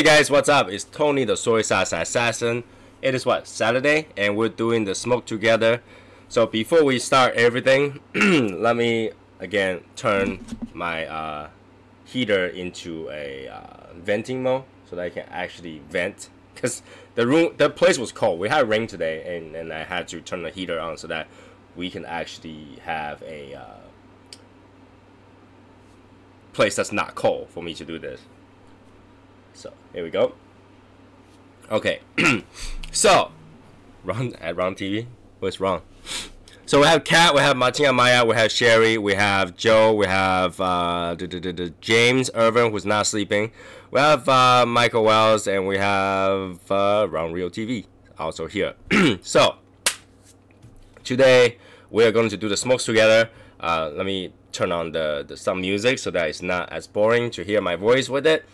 Hey guys, what's up? It's Tony the Soy Sauce Assassin. It is what, Saturday? And we're doing the smoke together. So before we start everything, let me again turn my uh, heater into a uh, venting mode so that I can actually vent. Because the room, the place was cold. We had rain today and, and I had to turn the heater on so that we can actually have a uh, place that's not cold for me to do this. So here we go. Okay, so run at Wrong TV. What's wrong? So we have Kat, we have Martina Maya, we have Sherry, we have Joe, we have uh, James Irvin, who's not sleeping. We have uh, Michael Wells, and we have uh, Round Real TV also here. so today we are going to do the smokes together. Uh, let me turn on the, the some music so that it's not as boring to hear my voice with it.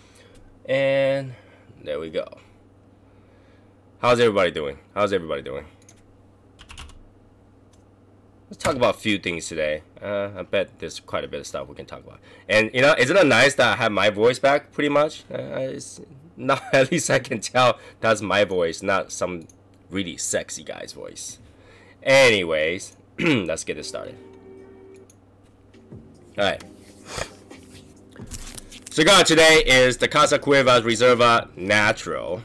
And there we go. How's everybody doing? How's everybody doing? Let's talk about a few things today. Uh, I bet there's quite a bit of stuff we can talk about. And you know, isn't it nice that I have my voice back? Pretty much. Uh, it's not at least I can tell that's my voice, not some really sexy guy's voice. Anyways, let's get this started. All right. Cigar today is the Casa Cuevas Reserva Natural.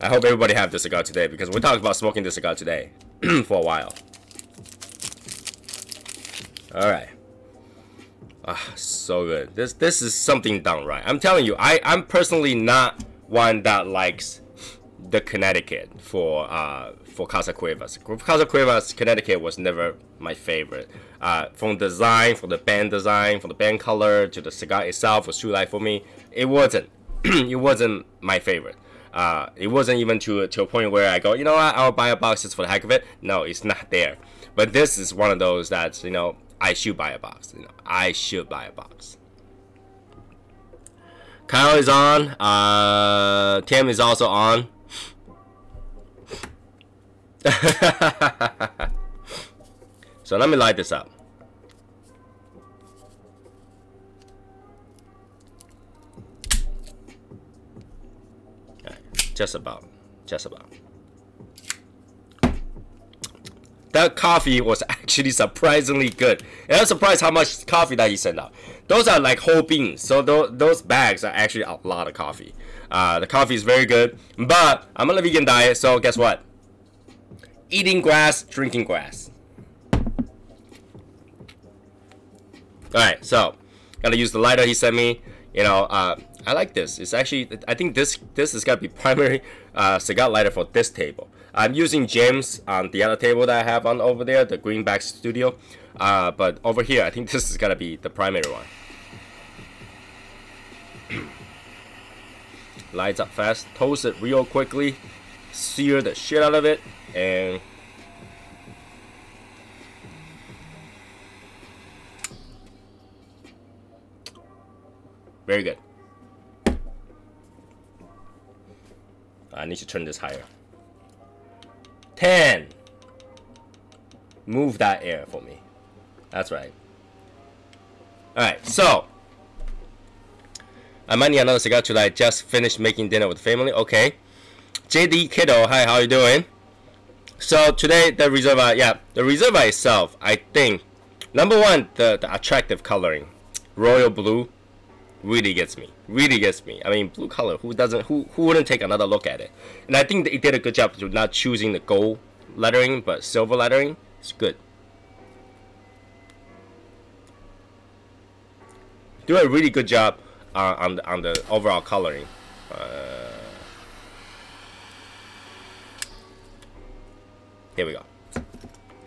I hope everybody have this cigar today because we're talking about smoking this cigar today for a while. All right. Ah, so good. This this is something downright. I'm telling you, I I'm personally not one that likes the Connecticut for uh, for Casa Cuevas. Casa Cuevas Connecticut was never my favorite. Uh, from design, from the band design, from the band color to the cigar itself was too light for me. It wasn't. it wasn't my favorite. Uh, it wasn't even to to a point where I go, you know what, I'll buy a box just for the heck of it. No, it's not there. But this is one of those that you know I should buy a box. You know, I should buy a box. Kyle is on. Uh, Tim is also on. so let me light this up. just about. Just about. That coffee was actually surprisingly good. And I'm surprised how much coffee that he sent out. Those are like whole beans. So th those bags are actually a lot of coffee. Uh, the coffee is very good. But I'm on a vegan diet, so guess what? Eating grass, drinking grass. Alright, so, gotta use the lighter he sent me. You know, uh, I like this. It's actually, I think this this is gonna be primary uh, cigar lighter for this table. I'm using James on the other table that I have on over there, the Greenback Studio. Uh, but over here, I think this is gonna be the primary one. Lights up fast, toast it real quickly, sear the shit out of it, and very good. I need to turn this higher. 10. Move that air for me. That's right. Alright, so. I might need another cigar tonight. I just finished making dinner with the family. Okay. JD Kiddo, hi, how you doing? So today the Reserva, yeah, the Reserva itself, I think, number one, the, the attractive coloring, royal blue, really gets me, really gets me. I mean, blue color, who doesn't, who who wouldn't take another look at it? And I think they did a good job to not choosing the gold lettering, but silver lettering. It's good. Do a really good job uh, on the on the overall coloring. Uh, Here we go.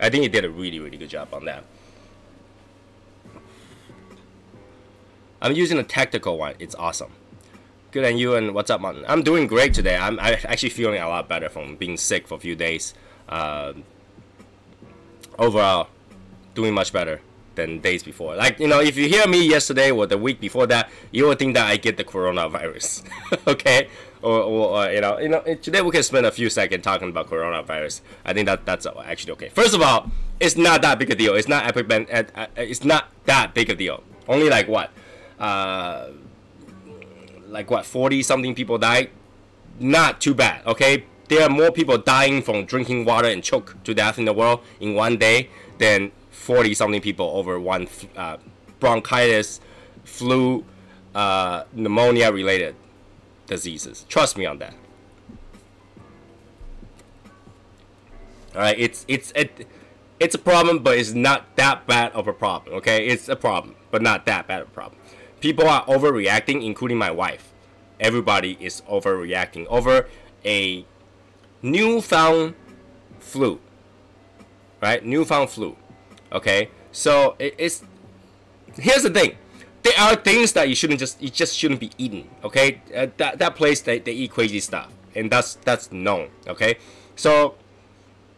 I think he did a really, really good job on that. I'm using a tactical one. It's awesome. Good and you and what's up, man? I'm doing great today. I'm, I'm actually feeling a lot better from being sick for a few days. Uh, overall, doing much better than days before. Like you know, if you hear me yesterday or the week before that, you will think that I get the coronavirus. okay, or, or, or, you know, you know, today we can spend a few seconds talking about coronavirus. I think that that's actually okay. First of all, it's not that big a deal. It's not epic. Uh, uh, it's not that big a deal. Only like what, uh, like what, forty something people died. Not too bad. Okay, there are more people dying from drinking water and choke to death in the world in one day than 40 something people over one uh, bronchitis, flu, uh, pneumonia related diseases. Trust me on that. All right, it's it's it, it's a problem, but it's not that bad of a problem. Okay, it's a problem, but not that bad of a problem. People are overreacting, including my wife. Everybody is overreacting over a newfound flu. Right, newfound flu. Okay, so it, it's here's the thing there are things that you shouldn't just you just shouldn't be eating. Okay, uh, that that place they, they eat crazy stuff, and that's that's known. Okay, so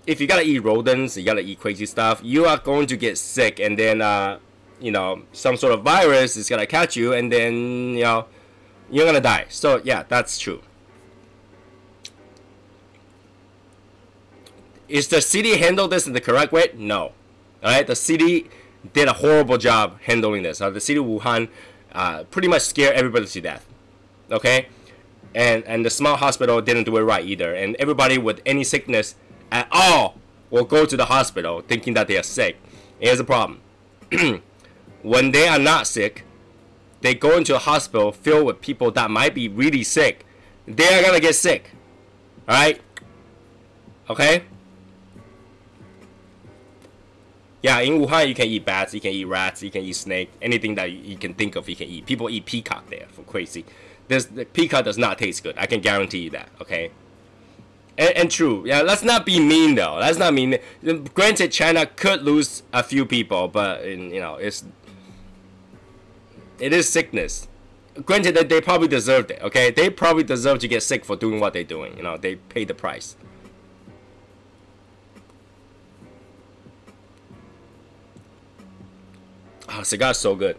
if you gotta eat rodents, you gotta eat crazy stuff, you are going to get sick, and then uh, you know some sort of virus is gonna catch you, and then you know you're gonna die. So yeah, that's true. Is the city handle this in the correct way? No. All right, the city did a horrible job handling this. Uh, the city of Wuhan uh, pretty much scared everybody to death. Okay, and and the small hospital didn't do it right either. And everybody with any sickness at all will go to the hospital thinking that they are sick. Here's the problem: when they are not sick, they go into a hospital filled with people that might be really sick. They are gonna get sick. All right. Okay. Yeah, in Wuhan you can eat bats, you can eat rats, you can eat snake, anything that you, can think of you can eat. People eat peacock there for crazy. This the peacock does not taste good. I can guarantee you that. Okay. And, and true, yeah. Let's not be mean though. Let's not mean. Granted, China could lose a few people, but you know it's it is sickness. Granted that they probably deserved it. Okay, they probably deserve to get sick for doing what they're doing. You know, they paid the price. Oh, cigar's so good.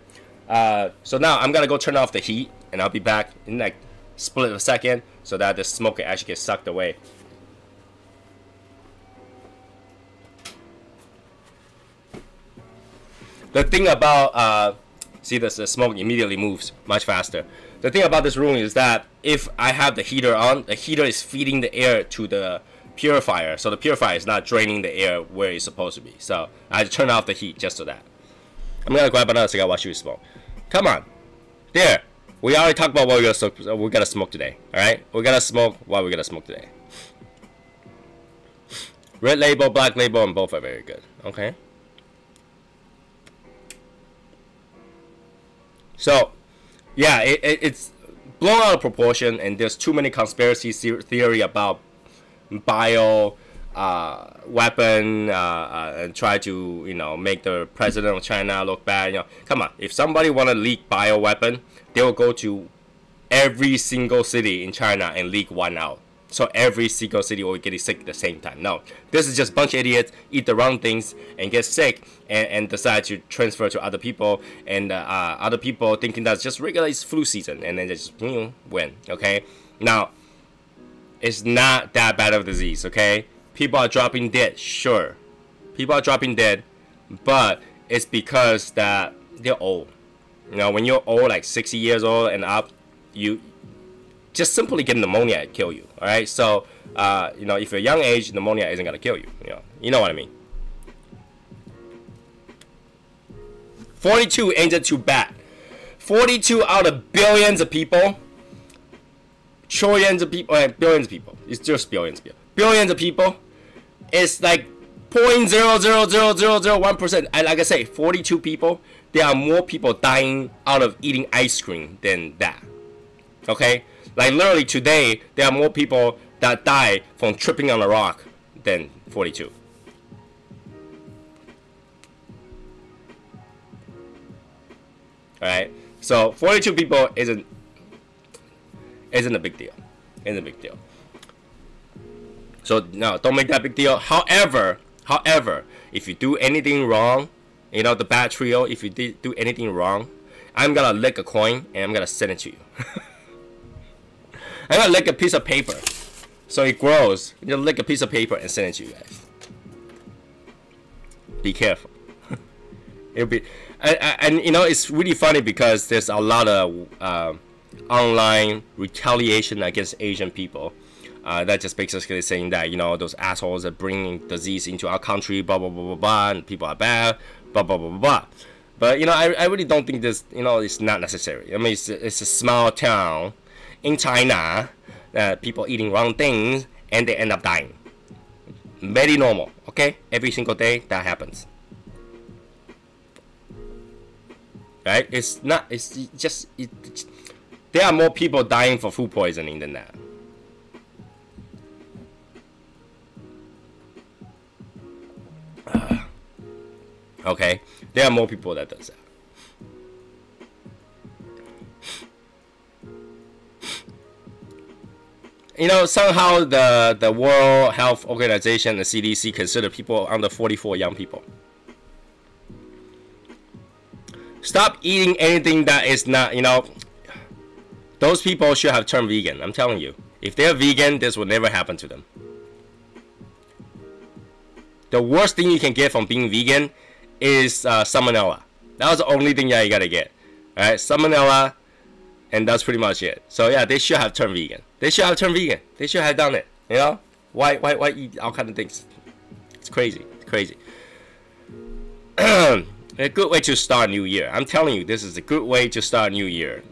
Uh, so now I'm gonna go turn off the heat, and I'll be back in like split a second, so that the smoke can actually get sucked away. The thing about uh, see this the smoke immediately moves much faster. The thing about this room is that if I have the heater on, the heater is feeding the air to the purifier, so the purifier is not draining the air where it's supposed to be. So I turn off the heat just so that. I'm gonna grab another cigar while you smoke. Come on. There. We already talked about what we're gonna smoke, uh, we're gonna smoke today. Alright? We're gonna smoke what we're gonna smoke today. Red label, black label, and both are very good. Okay? So, yeah, it, it, it's blown out of proportion, and there's too many conspiracy theory about bio uh, weapon uh, uh, and try to you know make the president of China look bad. You know, come on. If somebody want to leak bio weapon, they will go to every single city in China and leak one out. So every single city will get sick at the same time. No, this is just bunch of idiots eat the wrong things and get sick and, and decide to transfer to other people and uh, uh, other people thinking that's just regular flu season and then they just you know, win. Okay, now it's not that bad of a disease. Okay, people are dropping dead, sure. People are dropping dead, but it's because that they're old. You know, when you're old, like 60 years old and up, you just simply get pneumonia and kill you. All right, so uh, you know, if you're young age, pneumonia isn't gonna kill you. You know, you know what I mean. 42 ain't too bad. 42 out of billions of people, trillions of people, uh, billions of people. It's just billions of people billions of people. It's like 0.00001%. And like I say, 42 people, there are more people dying out of eating ice cream than that. Okay? Like literally today, there are more people that die from tripping on a rock than 42. Alright? So 42 people isn't isn't a big deal. Isn't a big deal. So no, don't make that big deal. However, however, if you do anything wrong, you know, the bad trio, if you did do anything wrong, I'm gonna lick a coin and I'm gonna send it to you. I'm gonna lick a piece of paper. So it grows. You lick a piece of paper and send it to you guys. Be careful. It'll be, and, and, you know, it's really funny because there's a lot of uh, online retaliation against Asian people. Uh, that just basically saying that you know those assholes are bringing disease into our country, blah blah blah blah blah, and people are bad, blah blah blah blah blah. But you know, I, I really don't think this you know it's not necessary. I mean, it's, it's a small town in China that people eating wrong things and they end up dying. Very normal, okay? Every single day that happens. Right? It's not. It's just. It, there are more people dying for food poisoning than that. Okay, there are more people that does that. You know, somehow the the World Health Organization, the CDC, consider people under 44 young people. Stop eating anything that is not, you know, those people should have turned vegan. I'm telling you. If they're vegan, this will never happen to them. The worst thing you can get from being vegan is uh, salmonella. That was the only thing that you gotta get. Alright, salmonella, and that's pretty much it. So yeah, they should have turned vegan. They should have turned vegan. They should have done it. You know? Why why why eat all kind of things? It's crazy. It's crazy. a good way to start new year. I'm telling you, this is a good way to start new year.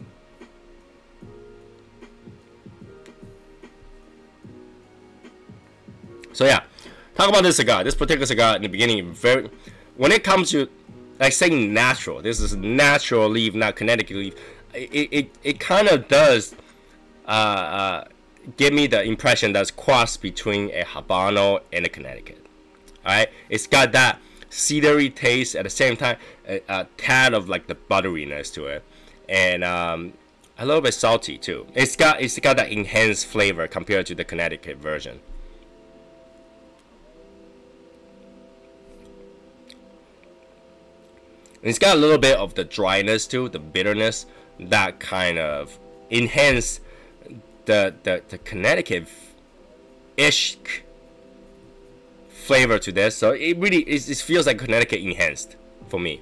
So yeah, talk about this cigar. This particular cigar in the beginning, very when it comes to like saying natural, this is natural leaf, not Connecticut leaf. It it, it kind of does uh, uh, give me the impression that's cross between a Habano and a Connecticut. Alright, it's got that cedary taste at the same time, a, a tad of like the butteriness to it, and um, a little bit salty too. It's got it's got that enhanced flavor compared to the Connecticut version. It's got a little bit of the dryness too, the bitterness that kind of enhance the the, the Connecticut ish flavor to this. So it really it, it feels like Connecticut enhanced for me.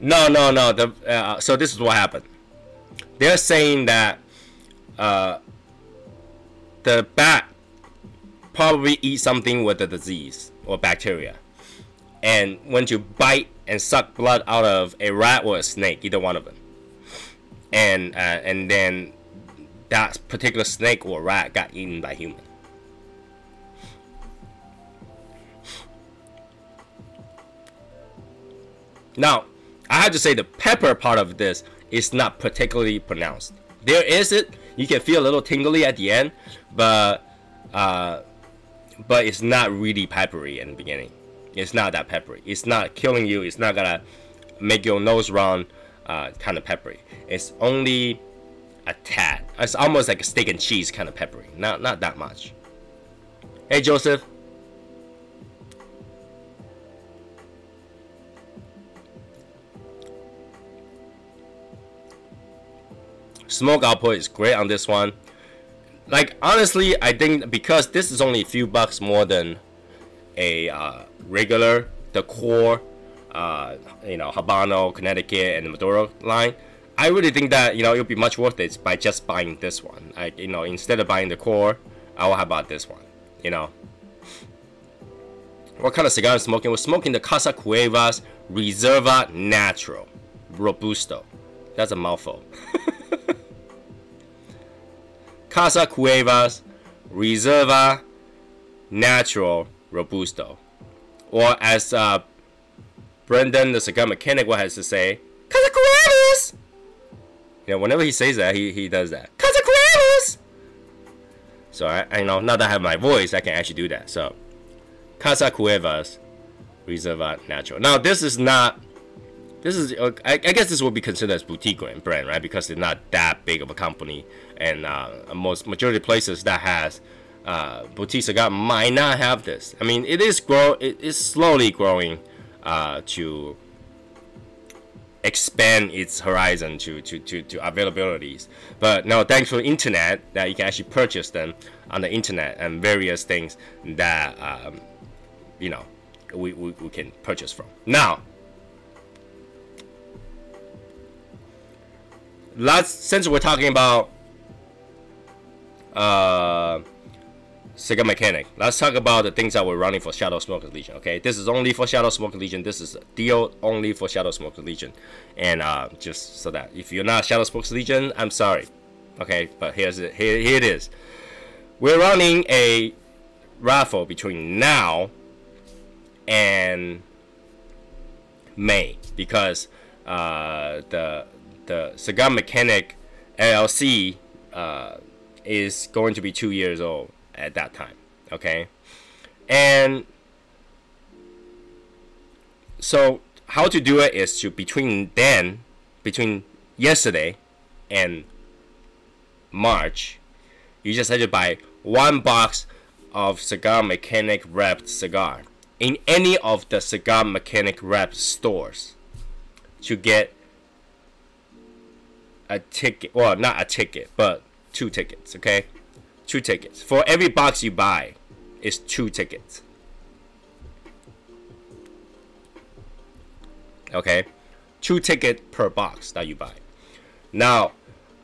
No, no, no. The uh, so this is what happened. They're saying that uh, the bat probably eat something with the disease or bacteria and when you bite and suck blood out of a rat or a snake, either one of them, and uh, and then that particular snake or rat got eaten by human. Now, I have to say the pepper part of this is not particularly pronounced. There is it. You can feel a little tingly at the end, but uh, but it's not really peppery in the beginning. It's not that peppery. It's not killing you. It's not gonna make your nose run uh, kind of peppery. It's only a tad. It's almost like a steak and cheese kind of peppery. Not not that much. Hey Joseph. Smoke output is great on this one. Like honestly, I think because this is only a few bucks more than a uh, regular, the core, uh, you know, Habano, Connecticut, and the Maduro line, I really think that you know it'll be much worth it by just buying this one. I, you know, instead of buying the core, I will have bought this one. You know. What kind of cigar I'm smoking? We're smoking the Casa Cuevas Reserva Natural Robusto. That's a mouthful. Casa Cuevas Reserva Natural Robusto or as uh, Brendan, the cigar mechanic, what has to say, Casacuevas! You know, whenever he says that, he, he does that. Casacuevas! So, I, I know, now that I have my voice, I can actually do that. So, Casa Cuevas Reserva Natural. Now, this is not, this is, uh, I, I, guess this would be considered as boutique brand, right? Because they're not that big of a company. And uh, most majority of places that has uh, cigar might not have this. I mean, it is grow. It is slowly growing uh, to expand its horizon to, to, to, to availabilities. But now, thanks the internet, that you can actually purchase them on the internet and various things that um, you know we, we, we can purchase from. Now, let's since we're talking about uh, Cigar Mechanic, let's talk about the things that we're running for Shadow Smoke Legion. Okay, this is only for Shadow Smoke Legion. This is a deal only for Shadow Smoke Legion, and uh, just so that if you're not Shadow Smoke Legion, I'm sorry. Okay, but here's it. Here, here it is. We're running a raffle between now and May because uh, the the Cigar Mechanic LLC uh, is going to be two years old at that time. Okay, and so how to do it is to between then, between yesterday and March, you just have to buy one box of Cigar Mechanic wrapped cigar in any of the Cigar Mechanic wrapped stores to get a ticket. Well, not a ticket, but two tickets. Okay, two tickets for every box you buy is two tickets. Okay, two ticket per box that you buy. Now,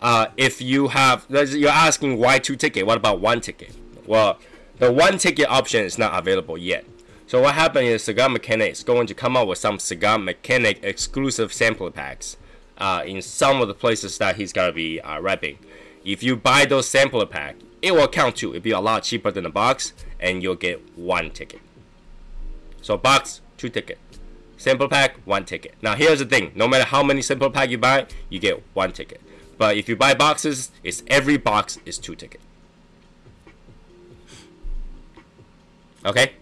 uh, if you have, you're asking why two ticket? What about one ticket? Well, the one ticket option is not available yet. So what happened is Cigar Mechanic is going to come out with some Cigar Mechanic exclusive sample packs uh, in some of the places that he's gonna be uh, wrapping. If you buy those sampler pack, it will count too. It'll be a lot cheaper than a box, and you'll get one ticket. So box, two ticket. Sample pack, one ticket. Now here's the thing: no matter how many sample pack you buy, you get one ticket. But if you buy boxes, it's every box is two ticket. Okay.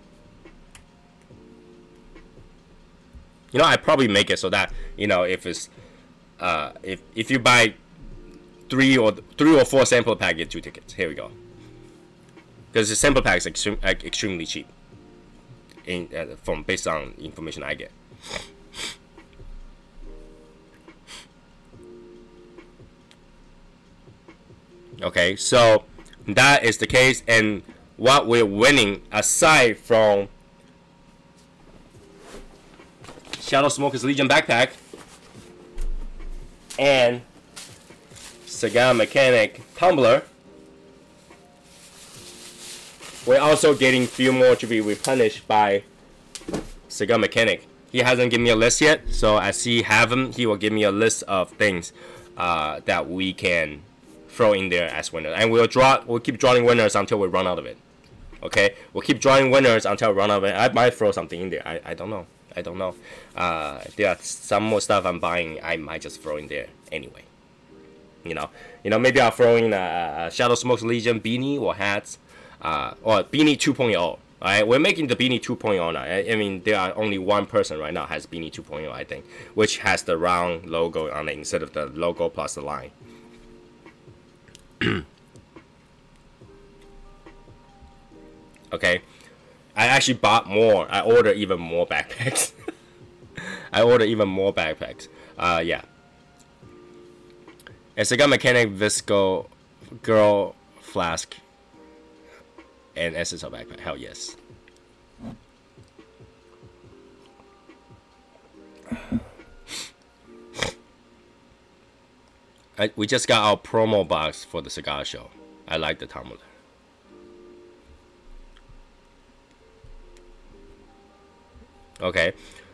You know, I probably make it so that you know if it's uh, if if you buy three or three or four sample pack, get two tickets. Here we go. Because the sample pack is extreme, extremely cheap. In uh, from based on information I get. Okay, so that is the case, and what we're winning aside from Shadow Smokers Legion backpack and Cigar Mechanic tumbler. We're also getting few more to be replenished by Cigar Mechanic. He hasn't given me a list yet, so as he have him, he will give me a list of things uh, that we can throw in there as winners. And we'll draw we'll keep drawing winners until we run out of it. Okay? We'll keep drawing winners until we run out of it. I might throw something in there. I, I don't know. I don't know. Uh, there are some more stuff I'm buying. I might just throw in there anyway. You know, you know, maybe I'll throw in a, a Shadow Smokes Legion beanie or hats, uh, or beanie 2.0. All right, we're making the beanie 2.0 now. I, I mean, there are only one person right now has beanie 2.0, I think, which has the round logo on it instead of the logo plus the line. okay, I actually bought more. I ordered even more backpacks. I ordered even more backpacks. Uh, yeah. A cigar mechanic VSCO girl flask and SSL backpack. Hell yes. I, we just got our promo box for the cigar show. I like the tumbler. Okay,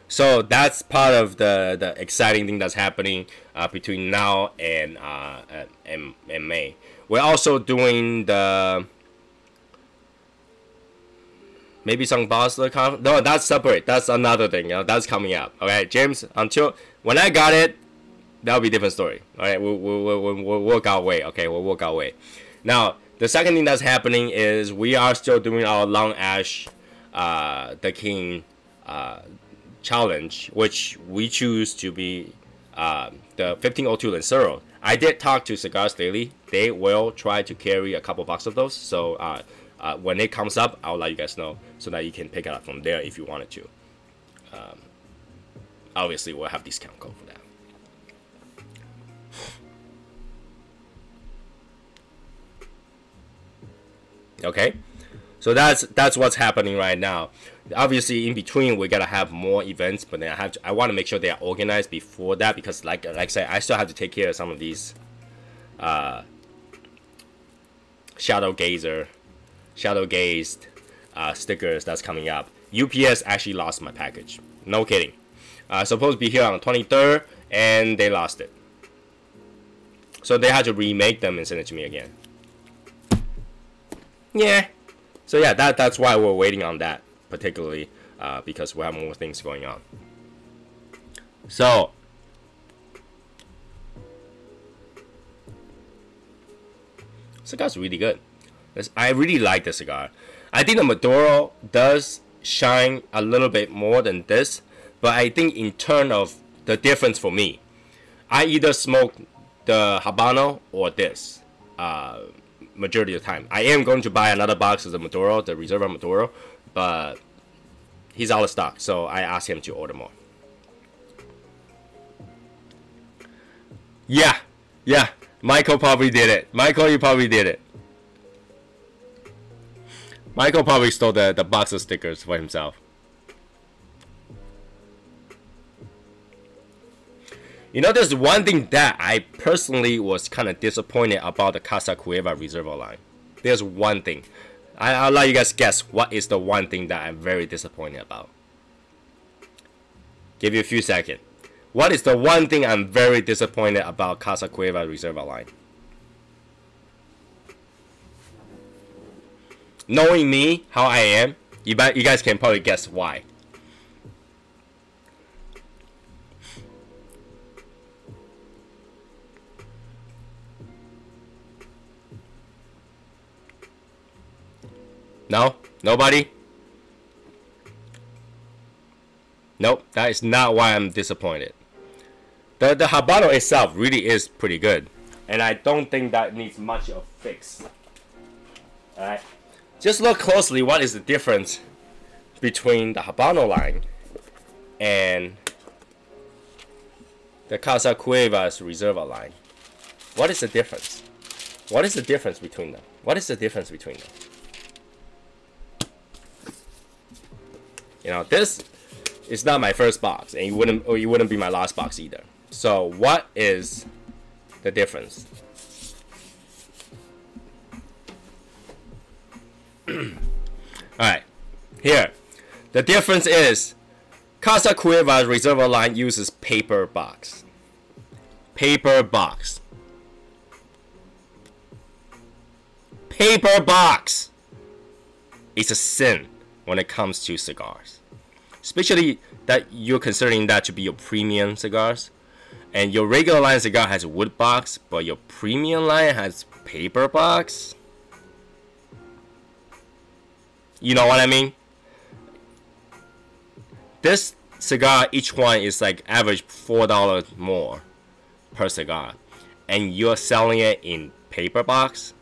so that's part of the the exciting thing that's happening uh, between now and, uh, and and May. We're also doing the maybe some Basler conf- No, that's separate. That's another thing. You know, that's coming up. Okay, James. Until when I got it, that'll be a different story. All right, we'll, we'll, we'll, we'll work our way. Okay, we'll work our way. Now, the second thing that's happening is we are still doing our long ash, uh, the king uh, challenge, which we choose to be uh, the 1502 Lancero. I did talk to Cigars Daily. They will try to carry a couple box of those. So uh, uh, when it comes up, I'll let you guys know so that you can pick it up from there if you wanted to. Um, obviously, we'll have discount code for that. Okay, so that's that's what's happening right now. Obviously, in between we gotta have more events, but then I have to, I want to make sure they are organized before that because, like like I said, I still have to take care of some of these uh, shadow gazer, shadow gazed uh, stickers that's coming up. UPS actually lost my package. No kidding. Uh, supposed to be here on the 23rd, and they lost it. So they had to remake them and send it to me again. Yeah. So yeah, that that's why we're waiting on that particularly uh, because we have more things going on. So. Cigar's really good. I really like the cigar. I think the Maduro does shine a little bit more than this, but I think in terms of the difference for me, I either smoke the Habano or this. Uh, majority of the time. I am going to buy another box of the Maduro, the Reserva Maduro, but he's out of stock, so I asked him to order more. Yeah, yeah, Michael probably did it. Michael, you probably did it. Michael probably stole the, the box of stickers for himself. You know, there's one thing that I personally was kind of disappointed about the Casa Cueva Reserva line. There's one thing. I, I'll let you guys guess what is the one thing that I'm very disappointed about. Give you a few seconds. What is the one thing I'm very disappointed about Casa Cueva Reserva line? Knowing me, how I am, you, you guys can probably guess why. No? Nobody? Nope, that is not why I'm disappointed. The, the Habano itself really is pretty good. And I don't think that needs much of fix. Alright. Just look closely what is the difference between the Habano line and the Casa Cuevas Reserva line. What is the difference? What is the difference between them? What is the difference between them? You know, this is not my first box, and you wouldn't or you wouldn't be my last box either. So what is the difference? Alright, here. The difference is Casa Cueva's Reserva line uses paper box. Paper box. Paper box! It's a sin when it comes to cigars. Especially that you're considering that to be your premium cigars. And your regular line cigar has a wood box, but your premium line has paper box. You know what I mean? This cigar, each one is like average $4 more per cigar. And you're selling it in paper box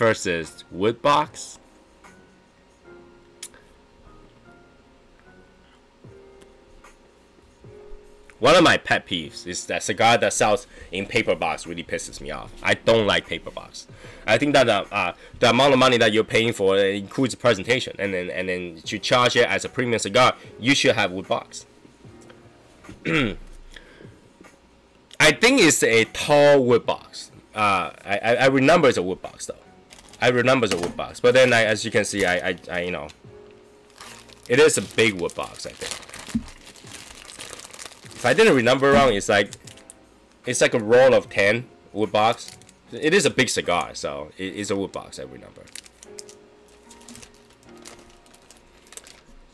versus wood box. One of my pet peeves is that cigar that sells in paper box really pisses me off. I don't like paper box. I think that uh, uh, the amount of money that you're paying for includes presentation, and then and then to charge it as a premium cigar, you should have wood box. I think it's a tall wood box. Uh, I, I remember it's a wood box though. I remember the wood box, but then I, as you can see, I, I, I, you know, it is a big wood box. I think. If I didn't remember wrong, it's like, it's like a roll of ten wood box. It is a big cigar, so it is a wood box. I remember.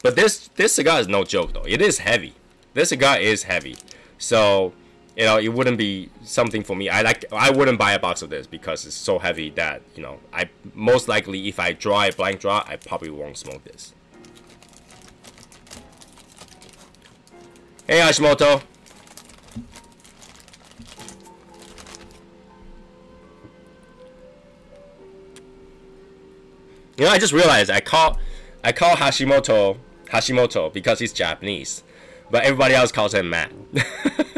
But this this cigar is no joke though. It is heavy. This cigar is heavy. So you know, it wouldn't be something for me. I like I wouldn't buy a box of this because it's so heavy that you know I most likely if I draw a blank draw, I probably won't smoke this. Hey Hashimoto. You know, I just realized I call I call Hashimoto Hashimoto because he's Japanese, but everybody else calls him Matt.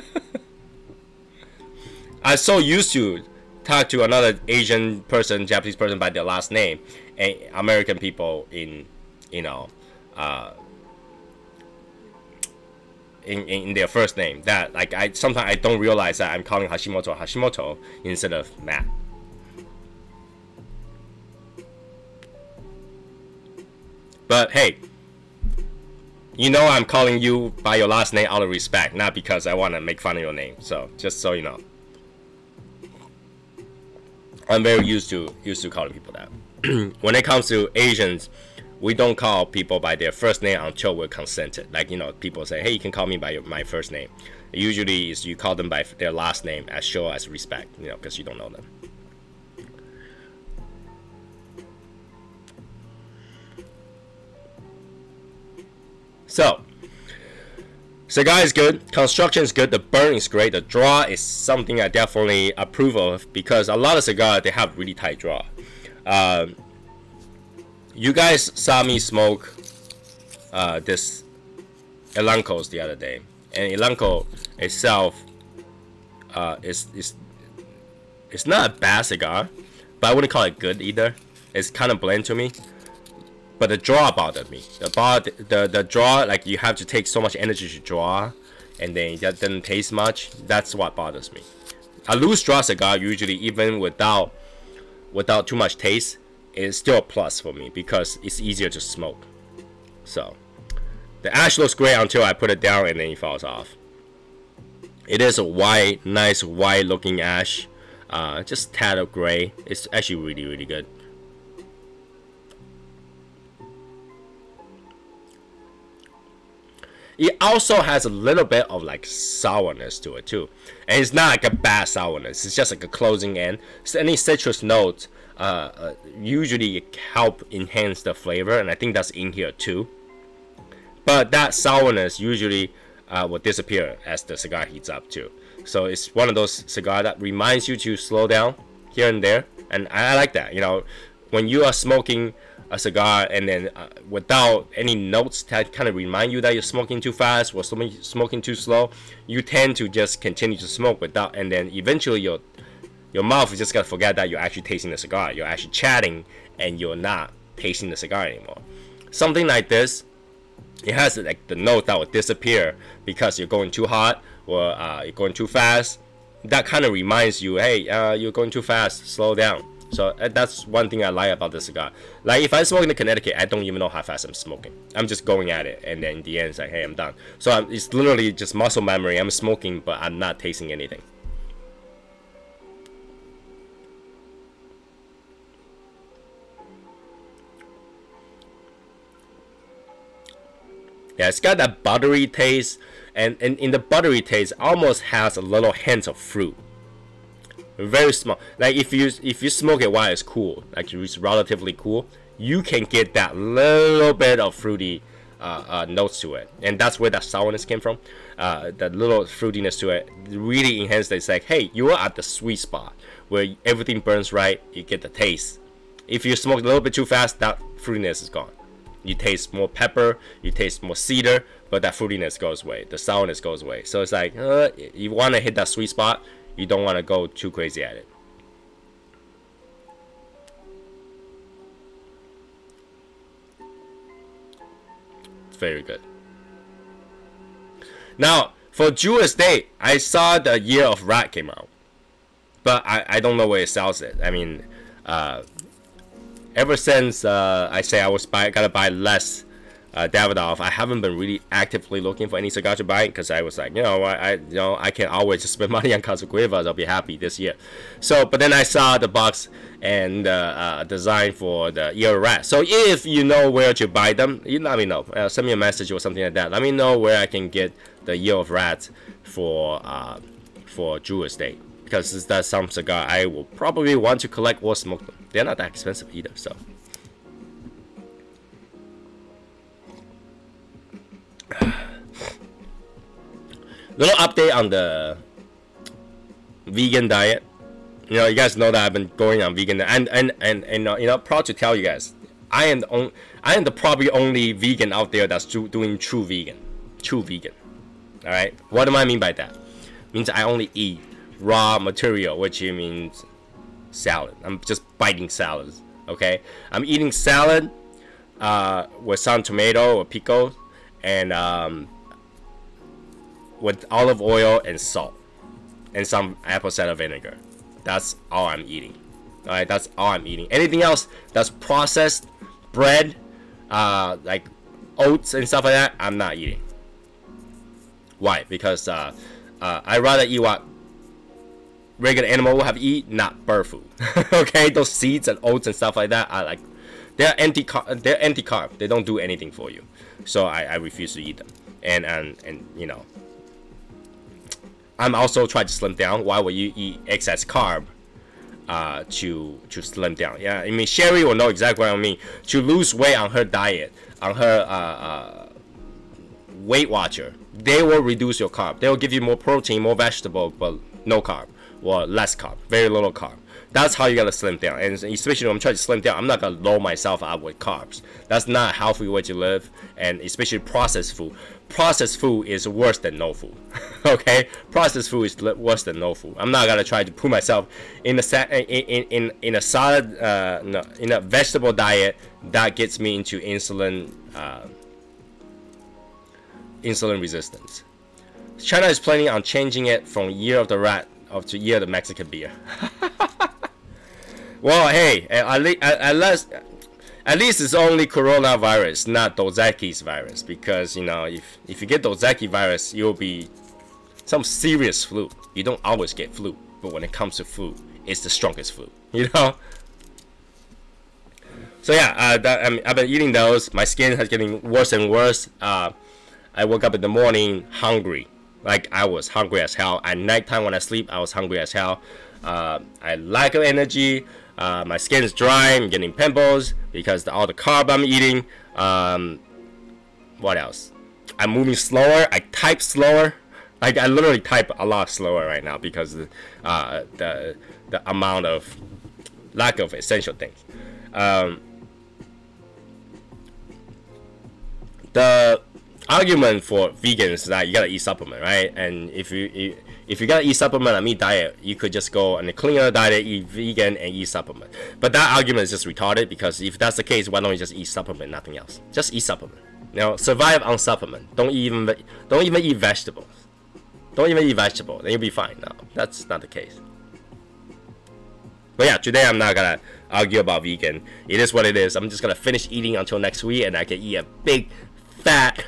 I'm so used to talk to another Asian person, Japanese person by their last name, and American people in, you know, uh, in, in their first name. That like I sometimes I don't realize that I'm calling Hashimoto Hashimoto instead of Matt. But hey, you know I'm calling you by your last name out of respect, not because I want to make fun of your name. So just so you know. I'm very used to used to calling people that. when it comes to Asians, we don't call people by their first name until we're consented. Like you know, people say, "Hey, you can call me by your, my first name." Usually, is you call them by their last name as show as respect. You know, because you don't know them. So, cigar is good, construction is good, the burn is great, the draw is something I definitely approve of because a lot of cigars they have really tight draw. Um, you guys saw me smoke uh, this Elancos the other day, and Elanco itself uh, is is it's not a bad cigar, but I wouldn't call it good either. It's kind of bland to me. But the draw bothered me. The bar, the the draw, like you have to take so much energy to draw, and then it doesn't taste much. That's what bothers me. A loose draw cigar usually, even without without too much taste, is still a plus for me because it's easier to smoke. So the ash looks great until I put it down and then it falls off. It is a white, nice white looking ash, uh, just tad of gray. It's actually really really good. It also has a little bit of like sourness to it too. And it's not like a bad sourness. It's just like a closing end. So any citrus notes uh, uh, usually help enhance the flavor. And I think that's in here too. But that sourness usually uh, will disappear as the cigar heats up too. So it's one of those cigar that reminds you to slow down here and there. And I like that. You know, when you are smoking a cigar and then uh, without any notes that kind of remind you that you're smoking too fast or smoking too slow, you tend to just continue to smoke without, and then eventually your your mouth is just gonna forget that you're actually tasting the cigar. You're actually chatting and you're not tasting the cigar anymore. Something like this, it has like the note that will disappear because you're going too hot or uh, you're going too fast. That kind of reminds you, hey, uh, you're going too fast. Slow down so uh, that's one thing I like about this cigar. Like if I smoke in Connecticut, I don't even know how fast I'm smoking. I'm just going at it, and then in the end, it's like, hey, I'm done. So I'm, it's literally just muscle memory. I'm smoking, but I'm not tasting anything. Yeah, it's got that buttery taste, and, and in the buttery taste, almost has a little hint of fruit very small. Like if you if you smoke it while it's cool, like it's relatively cool, you can get that little bit of fruity uh, uh, notes to it, and that's where that sourness came from. Uh, that little fruitiness to it really enhanced. It's like, hey, you are at the sweet spot where everything burns right. You get the taste. If you smoke a little bit too fast, that fruitiness is gone. You taste more pepper, you taste more cedar, but that fruitiness goes away. The sourness goes away. So it's like uh, you want to hit that sweet spot you don't want to go too crazy at it. It's very good. Now, for Drew Estate, I saw the Year of Rat came out. But I, I don't know where it sells it. I mean, uh, ever since uh, I say I was buy, gotta buy less uh, Davidoff, I haven't been really actively looking for any cigar to buy because I was like, you know, I, I, you know I can always just spend money on Casa Cuevas. I'll be happy this year. So, but then I saw the box and uh, uh, design for the Year Rat. So if you know where to buy them, you let me know. Uh, send me a message or something like that. Let me know where I can get the Year of Rat for uh, for Drew Estate because that's some cigar I will probably want to collect or smoke them. They're not that expensive either, so. Little update on the vegan diet. You know, you guys know that I've been going on vegan and and and and uh, you know, proud to tell you guys, I am the only, I am the probably only vegan out there that's do, doing true vegan, true vegan. All right. What do I mean by that? means I only eat raw material, which means salad. I'm just biting salads. Okay. I'm eating salad uh, with some tomato or pickles and um, with olive oil and salt and some apple cider vinegar. That's all I'm eating. All right, that's all I'm eating. Anything else that's processed, bread, uh, like oats and stuff like that, I'm not eating. Why? Because uh, uh, I rather eat what regular animal will have eat, not bird food. okay, those seeds and oats and stuff like that are like they're anti they're anti carb. They don't do anything for you. So I, I refuse to eat them. And and and you know, I'm also trying to slim down. Why would you eat excess carb? Uh, to to slim down. Yeah, I mean Sherry will know exactly what I mean. To lose weight on her diet, on her uh, uh, Weight Watcher, they will reduce your carb. They will give you more protein, more vegetable, but no carb or less carb, very little carb. That's how you gotta slim down. And especially when I'm trying to slim down, I'm not gonna load myself out with carbs. That's not a healthy way to live. And especially processed food. Processed food is worse than no food. okay, processed food is worse than no food. I'm not gonna try to put myself in a in in in a solid uh, no, in a vegetable diet that gets me into insulin uh, insulin resistance. China is planning on changing it from year of the rat of to year of the Mexican beer. Well, hey, at, least, at, least, at least it's only coronavirus, not Dos Equis virus, because you know if if you get Dozaki virus, you'll be some serious flu. You don't always get flu, but when it comes to flu, it's the strongest flu. You know. So yeah, uh, that, I mean, I've been eating those. My skin is getting worse and worse. Uh, I woke up in the morning hungry, like I was hungry as hell. At nighttime when I sleep, I was hungry as hell. Uh, I lack of energy. Uh, my skin is dry. I'm getting pimples because the, all the carb I'm eating. Um, what else? I'm moving slower. I type slower. Like I literally type a lot slower right now because uh, the the amount of lack of essential things. Um, the argument for vegans is that you gotta eat supplement, right? And if you if you gotta eat supplement on meat diet, you could just go on a cleaner diet, eat vegan, and eat supplement. But that argument is just retarded because if that's the case, why don't you just eat supplement, nothing else? Just eat supplement. Know, survive on supplement. Don't even don't even eat vegetables. Don't even eat vegetables, then you'll be fine. No, that's not the case. But yeah, today I'm not gonna argue about vegan. It is what it is. I'm just gonna finish eating until next week, and I can eat a big, fat,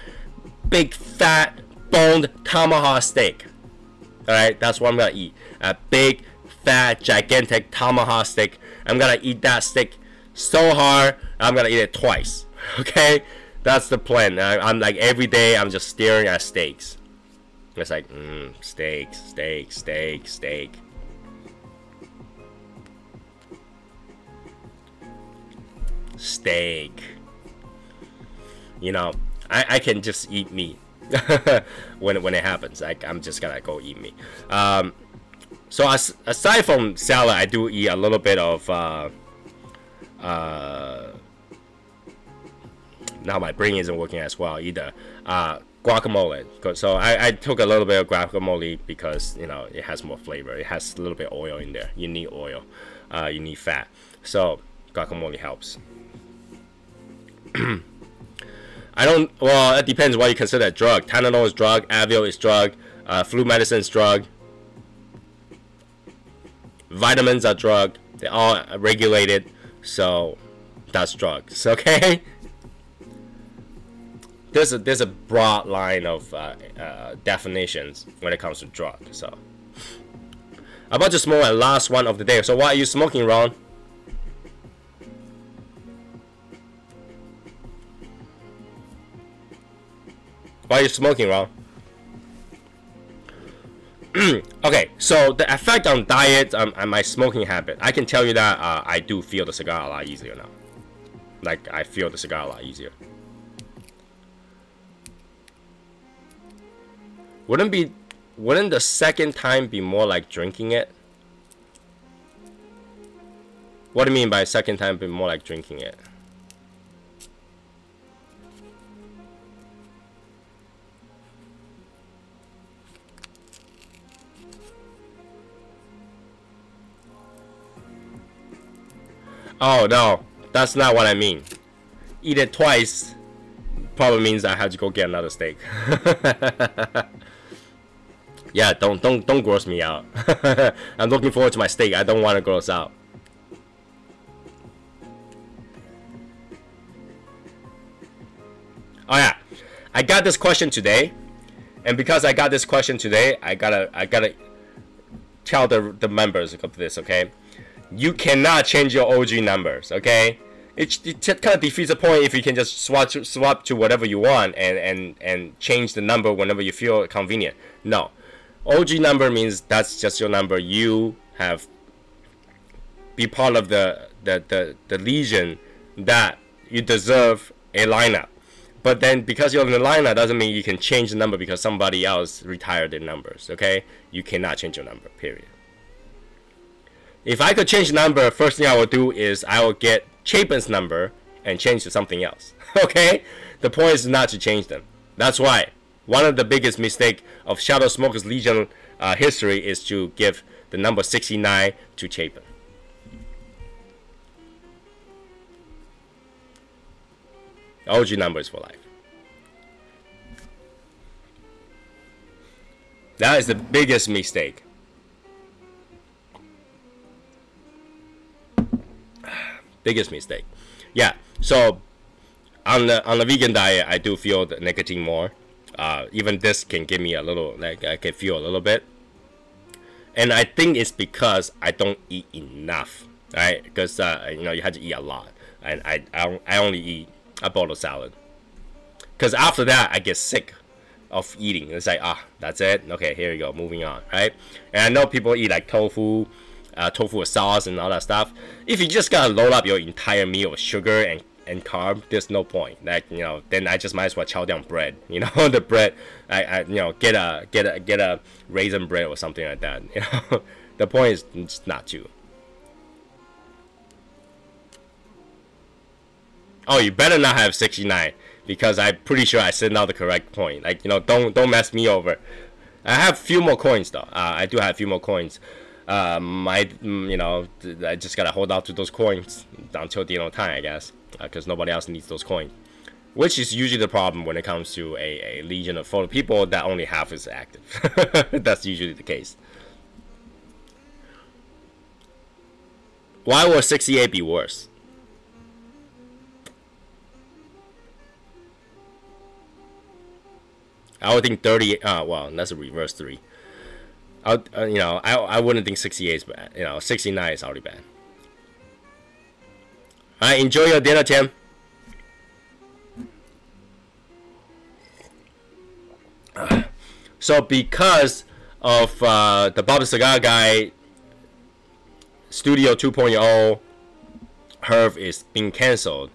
big, fat, boned tomahawk steak. Alright, that's what I'm gonna eat. A big, fat, gigantic tomahawk steak. I'm gonna eat that steak so hard, I'm gonna eat it twice. Okay? That's the plan. I, am like every day, I'm just staring at steaks. It's like, mmm, steak, steak, steak, steak. Steak. You know, I, I can just eat meat. when when it happens. Like I'm just gonna go eat meat. Um, so as, aside from salad, I do eat a little bit of. Uh, uh, now my brain isn't working as well either. Uh, guacamole. So I, I took a little bit of guacamole because you know it has more flavor. It has a little bit of oil in there. You need oil. Uh, you need fat. So guacamole helps. I don't. Well, it depends what you consider a drug. Tylenol is drug. Advil is drug. Uh, flu medicine is drug. Vitamins are drug. They're all regulated, so that's drugs. Okay. There's a there's a broad line of uh, uh, definitions when it comes to drug. So, about to smoke a last one of the day. So, why are you smoking, Ron? Why are you smoking, Ron? okay, so the effect on diet um, and my smoking habit, I can tell you that uh, I do feel the cigar a lot easier now. Like, I feel the cigar a lot easier. Wouldn't be, wouldn't the second time be more like drinking it? What do you mean by second time be more like drinking it? Oh no, that's not what I mean. Eat it twice probably means I have to go get another steak. yeah, don't don't don't gross me out. I'm looking forward to my steak. I don't want to gross out. Oh yeah, I got this question today, and because I got this question today, I gotta I gotta tell the the members of this. Okay, you cannot change your OG numbers. Okay, it, it kind of defeats the point if you can just swap to, swap to whatever you want and and and change the number whenever you feel convenient. No, OG number means that's just your number. You have be part of the the the, the legion that you deserve a lineup. But then because you're in the lineup doesn't mean you can change the number because somebody else retired their numbers. Okay, you cannot change your number. Period. If I could change number, first thing I would do is I will get Chapin's number and change to something else. okay, the point is not to change them. That's why one of the biggest mistake of Shadow Smokers Legion uh, history is to give the number 69 to Chapin. OG numbers for life. That is the biggest mistake. Biggest mistake. Yeah. So on the on the vegan diet, I do feel the nicotine more. Uh, even this can give me a little like I can feel a little bit. And I think it's because I don't eat enough, right? Because uh, you know you have to eat a lot, and I I, I only eat a bowl of salad. Because after that, I get sick of eating. It's like, ah, that's it. Okay, here you go. Moving on, right? And I know people eat like tofu, uh, tofu sauce and all that stuff. If you just gotta load up your entire meal with sugar and and carb, there's no point. Like you know, then I just might as well chow down bread. You know, the bread, I, I you know get a get a get a raisin bread or something like that. You know, the point is it's not to. Oh, you better not have 69 because I'm pretty sure I sent out the correct point. Like, you know, don't don't mess me over. I have a few more coins though. Uh, I do have a few more coins. My, mm, you know, I just gotta hold out to those coins until the end of time, I guess, because uh, nobody else needs those coins. Which is usually the problem when it comes to a, a legion of photo people that only half is active. That's usually the case. Why would 68 be worse? I would think 30. Uh, well, that's a reverse three. Uh, you know, I, I wouldn't think 68 is bad. You know, 69 is already bad. All right, enjoy your dinner, Tim. so because of uh, the Bob Cigar Guy Studio 2.0, Herve is being cancelled.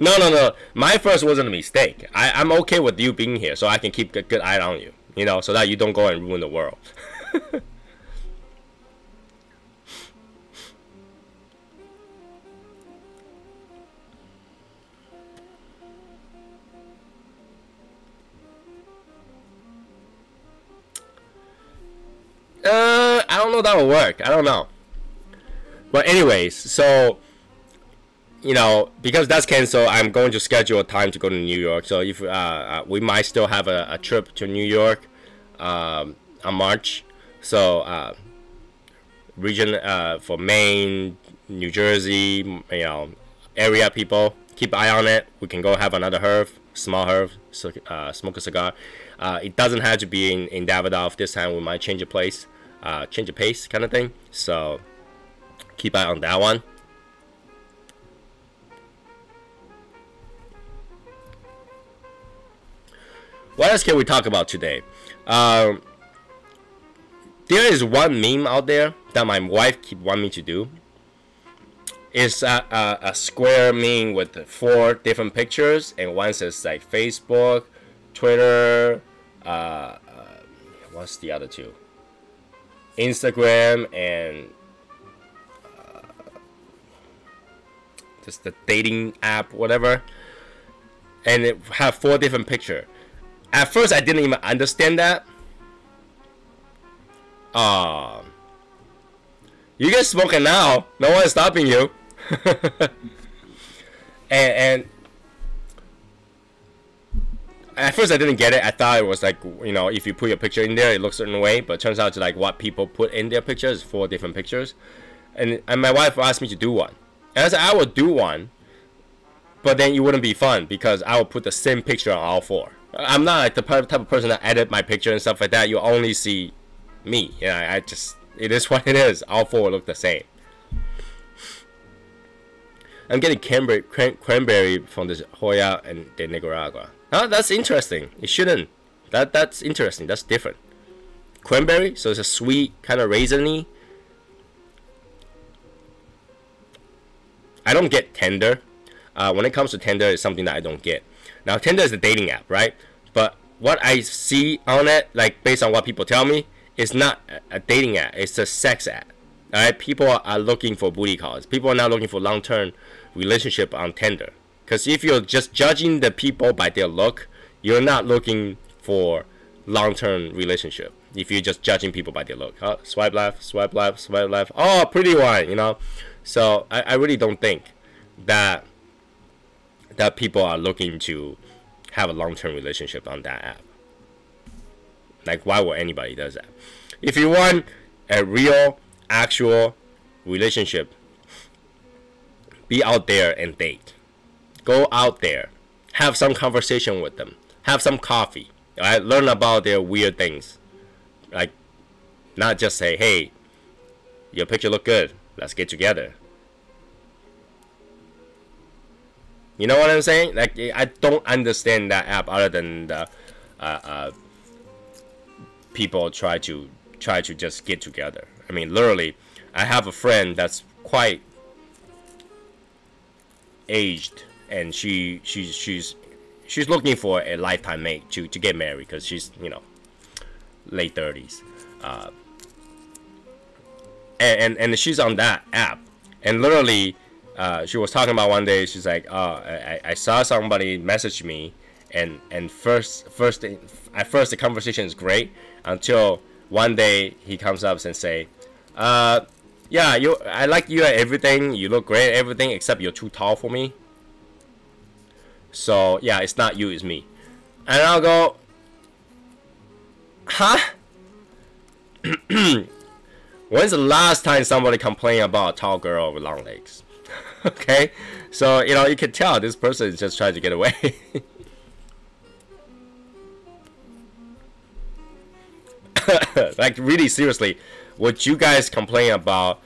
No, no, no. My first wasn't a mistake. I, I'm okay with you being here, so I can keep a good eye on you. You know, so that you don't go and ruin the world. Uh, I don't know that will work. I don't know. But anyways, so you know, because that's canceled, I'm going to schedule a time to go to New York. So if uh, uh, we might still have a, a trip to New York um, on March. So uh, region uh, for Maine, New Jersey, you know, area people, keep eye on it. We can go have another herf, small herf, so, uh, smoke a cigar. Uh, it doesn't have to be in, in Davidoff. This time we might change a place, change a pace kind of thing. So keep eye on that one. What else can we talk about today? Um, there is one meme out there that my wife keep wanting me to do. It's a, a, a square meme with four different pictures, and one says like Facebook, Twitter, uh, uh, what's the other two? Instagram and uh, just the dating app, whatever. And it have four different picture at first I didn't even understand that. Um, You can smoking now. No one is stopping you. and, and at first I didn't get it. I thought it was like you know if you put your picture in there, it looks a certain way. But turns out to like what people put in their pictures, four different pictures. And and my wife asked me to do one, and I said I would do one, but then it wouldn't be fun because I would put the same picture on all four. I'm not like the type of person that edit my picture and stuff like that. You only see me. Yeah, I just it is what it is. All four look the same. I'm getting cranberry, cran cranberry from the Hoya and the Nicaragua. Oh, that's interesting. It shouldn't. That that's interesting. That's different. Cranberry, so it's a sweet kind of raisiny. I don't get Tinder. Uh, when it comes to Tinder, it's something that I don't get. Now, Tinder is a dating app, right? But what I see on it, like based on what people tell me, it's not a dating app. It's a sex app. All right, people are looking for booty calls. People are not looking for long-term relationship on Tinder. Because if you're just judging the people by their look, you're not looking for long-term relationship. If you're just judging people by their look, oh, swipe left, swipe left, swipe left. Oh, pretty one, you know. So I, I really don't think that that people are looking to have a long-term relationship on that app. Like, why would anybody does that? If you want a real, actual relationship, be out there and date. Go out there, have some conversation with them, have some coffee. Right? Learn about their weird things, like not just say, "Hey, your picture look good. Let's get together." You know what I'm saying? Like I don't understand that app other than the uh, uh, people try to try to just get together. I mean, literally, I have a friend that's quite aged and she she's she's she's looking for a lifetime mate to to get married because she's you know late 30s uh, and, and and she's on that app and literally uh, she was talking about one day she's like oh I, I saw somebody message me and and first first at first the conversation is great until one day he comes up and say uh yeah you I like you at everything you look great everything except you're too tall for me so yeah, it's not you, it's me. And I'll go, huh? When's the last time somebody complained about a tall girl with long legs? okay, so you know you can tell this person is just trying to get away. like really seriously, would you guys complain about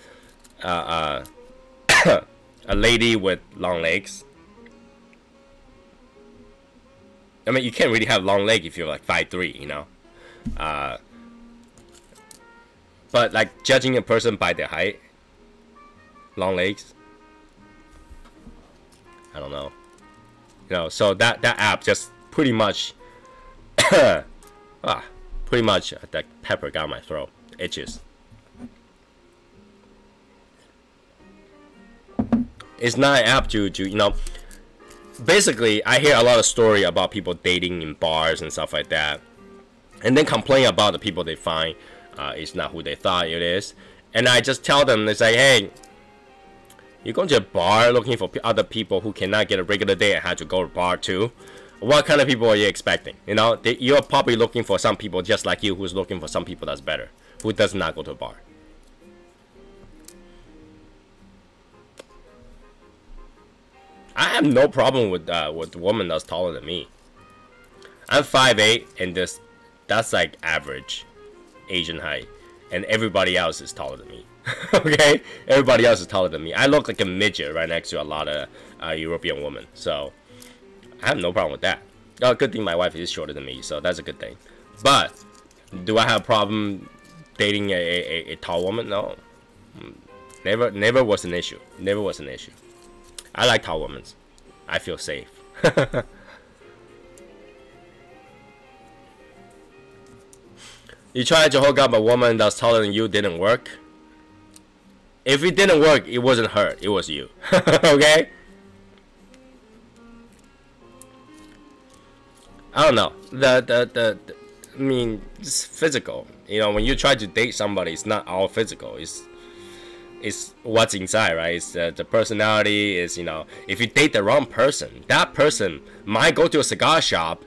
uh, uh, a lady with long legs? I mean, you can't really have long leg if you're like five three, you know. Uh, but like judging a person by their height, long legs, I don't know. You know, so that that app just pretty much, ah, pretty much uh, that pepper got my throat, itches. It's not an app to, to you know basically, I hear a lot of story about people dating in bars and stuff like that, and then complain about the people they find uh, is not who they thought it is. And I just tell them, they say, hey, you're going to a bar looking for other people who cannot get a regular date and had to go to a bar too. What kind of people are you expecting? You know, they, you're probably looking for some people just like you who's looking for some people that's better, who does not go to a bar. I have no problem with uh, with woman that's taller than me. I'm 5'8", and this that's like average Asian height, and everybody else is taller than me. okay, everybody else is taller than me. I look like a midget right next to a lot of uh, European women, so I have no problem with that. Oh, good thing my wife is shorter than me, so that's a good thing. But do I have a problem dating a, a, a tall woman? No, never never was an issue. Never was an issue. I like tall women. I feel safe. you tried to hook up a woman that's taller than you, didn't work. If it didn't work, it wasn't her, it was you. okay? I don't know. The, the, the, the, I mean, it's physical. You know, when you try to date somebody, it's not all physical. It's is what's inside, right? It's uh, the personality. Is you know, if you date the wrong person, that person might go to a cigar shop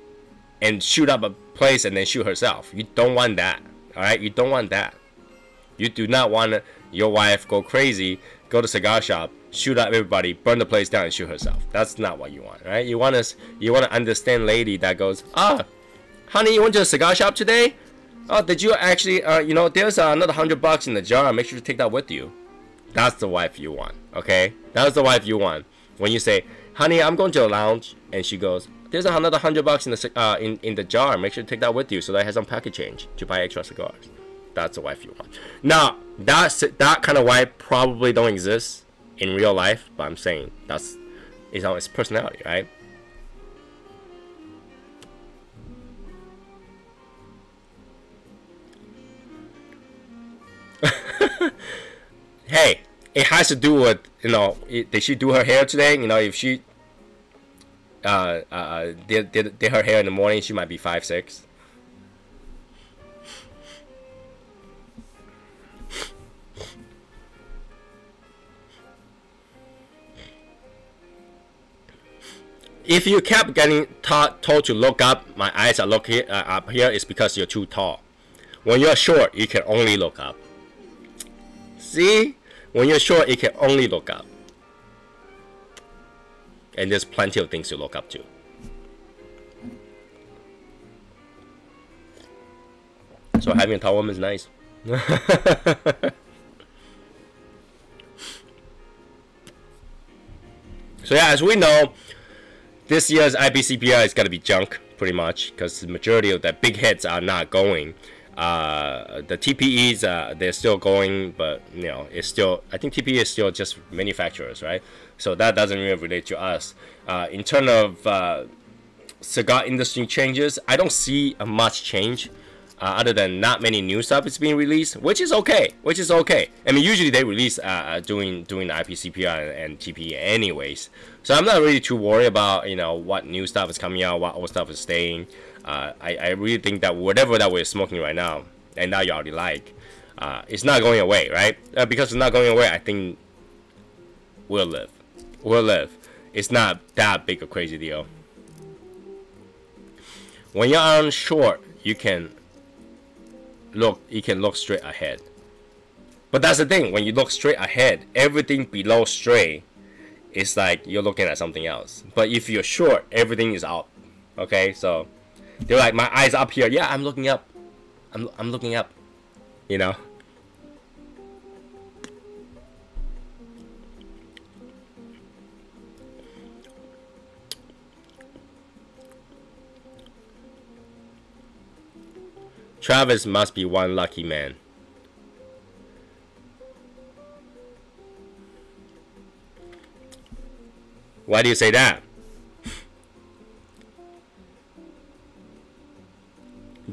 and shoot up a place and then shoot herself. You don't want that. All right, you don't want that. You do not want your wife go crazy, go to cigar shop, shoot up everybody, burn the place down, and shoot herself. That's not what you want, right? You want to you want to understand lady that goes, ah, honey, you went to a cigar shop today? Oh, did you actually, uh, you know, there's uh, another hundred bucks in the jar. Make sure to take that with you. That's the wife you want, okay? That's the wife you want. When you say, honey, I'm going to a lounge, and she goes, there's another hundred bucks in the uh, in in the jar. Make sure to take that with you so that I have some pocket change to buy extra cigars. That's the wife you want. Now, that that kind of wife probably don't exist in real life, but I'm saying that's it's on its personality, right? hey, it has to do with you know, it, did she do her hair today? You know, if she uh, uh, did, did, did her hair in the morning, she might be five six. If you kept getting told to look up, my eyes are looking uh, up here, it's because you're too tall. When you're short, you can only look up. See? When you're short, you can only look up. And there's plenty of things to look up to. So having a tall woman is nice. so yeah, as we know, this year's IPCPR is gonna be junk pretty much because the majority of the big hits are not going. Uh, the TPEs uh, they're still going, but you know it's still I think TPE is still just manufacturers, right? So that doesn't really relate to us. Uh, in terms of uh, cigar industry changes, I don't see a much change uh, other than not many new stuff is being released, which is okay, which is okay. I mean, usually they release uh, uh doing doing IPCPR and, and TP anyways, so I'm not really too worried about you know what new stuff is coming out, what old stuff is staying. Uh, I I really think that whatever that we're smoking right now, and now you already like, uh, it's not going away, right? Uh, because it's not going away, I think we'll live, we'll live. It's not that big a crazy deal. When you're on short, you can look you can look straight ahead. But that's the thing when you look straight ahead everything below straight is like you're looking at something else. But if you're short everything is up okay? So they're like my eyes up here. Yeah i'm looking up. I'm, I'm looking up you know Travis must be one lucky man. Why do you say that?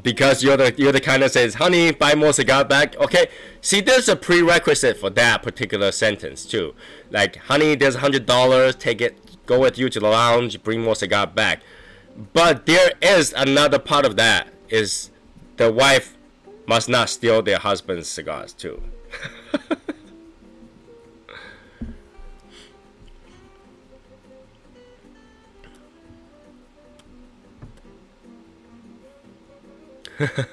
because you're the you're the kind that says, "Honey, buy more cigar back." Okay, see, there's a prerequisite for that particular sentence too. Like, "Honey, there's a hundred dollars. Take it. Go with you to the lounge. Bring more cigar back." But there is another part of that. Is the wife must not steal their husband's cigars too.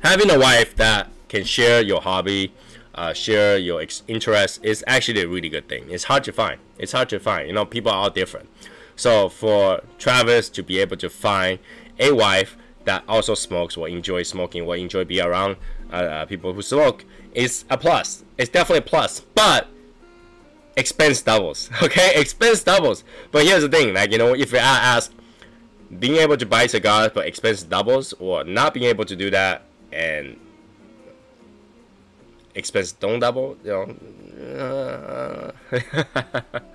Having a wife that can share your hobby uh, share your interest is actually a really good thing. It's hard to find. It's hard to find. You know, people are all different. So for Travis to be able to find a wife that also smokes or enjoy smoking or enjoy be around uh, uh, people who smoke is a plus. It's definitely a plus. But expense doubles. Okay, expense doubles. But here's the thing, like you know, if you ask, being able to buy cigars but expense doubles, or not being able to do that and expense don't double, you know.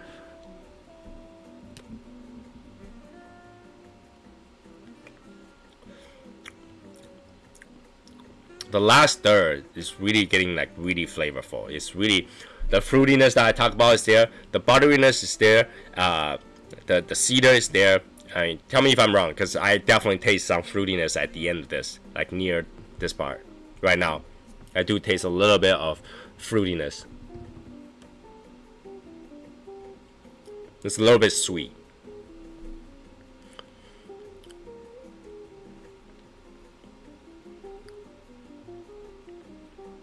The last third is really getting like really flavorful. It's really the fruitiness that I talk about is there. The butteriness is there. Uh, the the cedar is there. I mean, tell me if I'm wrong, because I definitely taste some fruitiness at the end of this, like near this part. Right now, I do taste a little bit of fruitiness. It's a little bit sweet.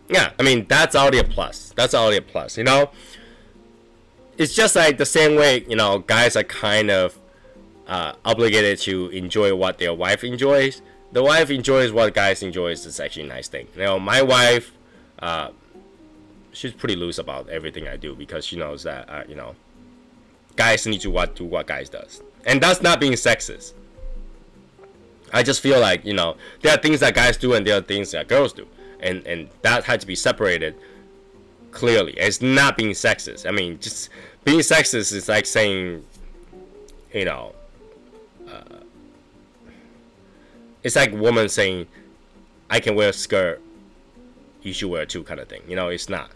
Yeah, I mean that's already a plus. That's already a plus, you know. It's just like the same way, you know, guys are kind of uh, obligated to enjoy what their wife enjoys. The wife enjoys what guys enjoys. It's actually a nice thing. You know, my wife, uh, she's pretty loose about everything I do because she knows that uh, you know, guys need to what do what guys does, and that's not being sexist. I just feel like you know there are things that guys do and there are things that girls do and and that had to be separated clearly. It's not being sexist. I mean, just being sexist is like saying, you know, uh, it's like woman saying, "I can wear a skirt, you should wear too," kind of thing. You know, it's not.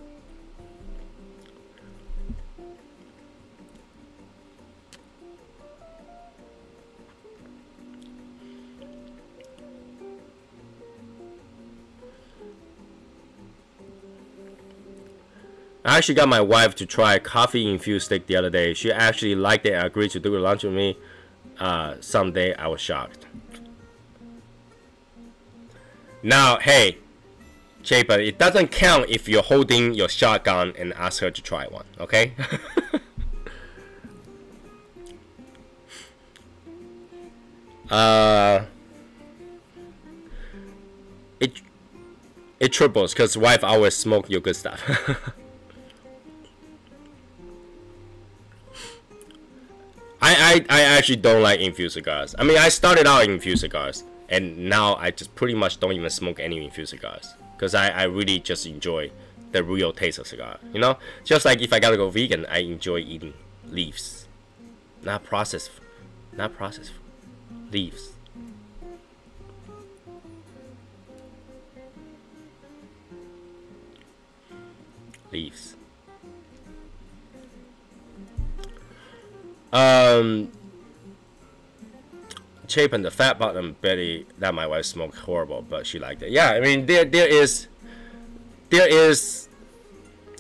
I actually got my wife to try coffee infused steak the other day. She actually liked it and agreed to do lunch with me. Uh, someday I was shocked. Now, hey, Chapa, it doesn't count if you're holding your shotgun and ask her to try one, okay? uh, it it triples because wife always smoke your good stuff. I, I, I actually don't like infused cigars. I mean, I started out in infused cigars, and now I just pretty much don't even smoke any infused cigars because I, I really just enjoy the real taste of cigar. You know, just like if I gotta go vegan, I enjoy eating leaves, not processed, not processed leaves. Leaves. Um, Chapin, the fat bottom Betty that my wife smoked horrible, but she liked it. Yeah, I mean there there is there is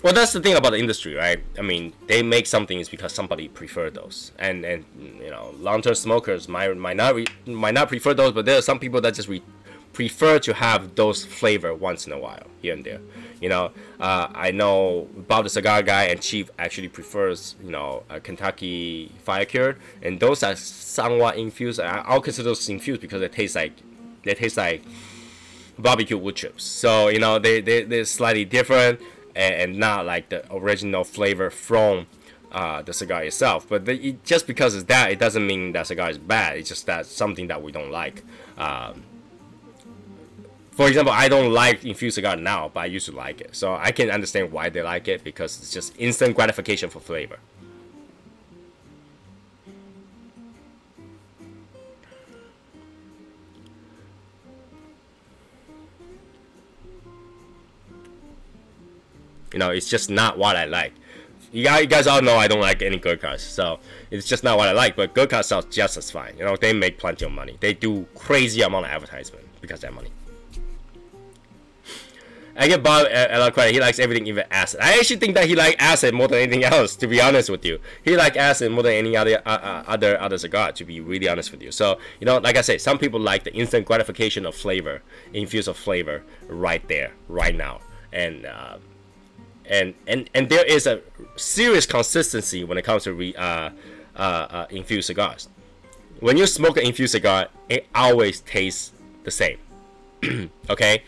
well that's the thing about the industry, right? I mean they make something is because somebody prefer those, and and you know long term smokers might might not re, might not prefer those, but there are some people that just re, prefer to have those flavor once in a while here and there. You know, uh, I know Bob the Cigar Guy and Chief actually prefers, you know, Kentucky Fire Cured, and those are somewhat infused. I'll consider those infused because they taste like they taste like barbecue wood chips. So you know, they they they're slightly different and, and not like the original flavor from uh, the cigar itself. But the, it, just because it's that, it doesn't mean that cigar is bad. It's just that something that we don't like. Um, for example, I don't like infused cigar now, but I used to like it. So I can understand why they like it because it's just instant gratification for flavor. You know, it's just not what I like. You guys all know I don't like any good cars, so it's just not what I like. But good cars sell just as fine. You know, they make plenty of money. They do crazy amount of advertisement because they have money. I get Bob a, lot of credit. He likes everything, even acid. I actually think that he likes acid more than anything else. To be honest with you, he likes acid more than any other uh, uh, other other cigar. To be really honest with you, so you know, like I said, some people like the instant gratification of flavor, infuse of flavor, right there, right now, and uh, and and and there is a serious consistency when it comes to re, uh, uh, uh, infused cigars. When you smoke an infused cigar, it always tastes the same. okay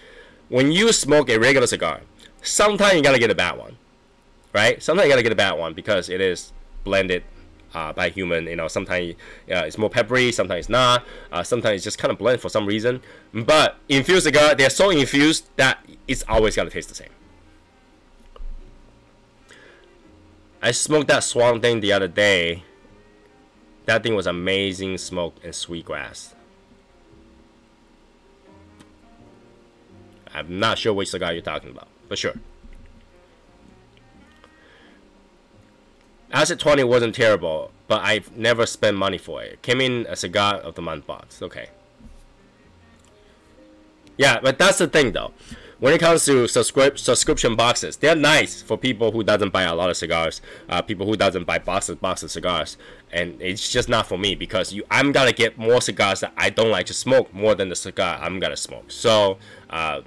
when you smoke a regular cigar, sometimes you gotta get a bad one, right? Sometimes you gotta get a bad one because it is blended uh, by human. You know, sometimes uh, it's more peppery, sometimes it's not. Uh, sometimes it's just kind of blend for some reason. But infused cigar, they're so infused that it's always gonna taste the same. I smoked that swan thing the other day. That thing was amazing smoke and sweet grass. I'm not sure which cigar you're talking about, but sure. Acid 20 wasn't terrible, but I've never spent money for it. Came in a cigar of the month box. Okay. Yeah, but that's the thing though. When it comes to subscrip subscription boxes, they're nice for people who doesn't buy a lot of cigars, uh, people who doesn't buy boxes boxes of cigars, and it's just not for me because you I'm gonna get more cigars that I don't like to smoke more than the cigar I'm gonna smoke. So uh,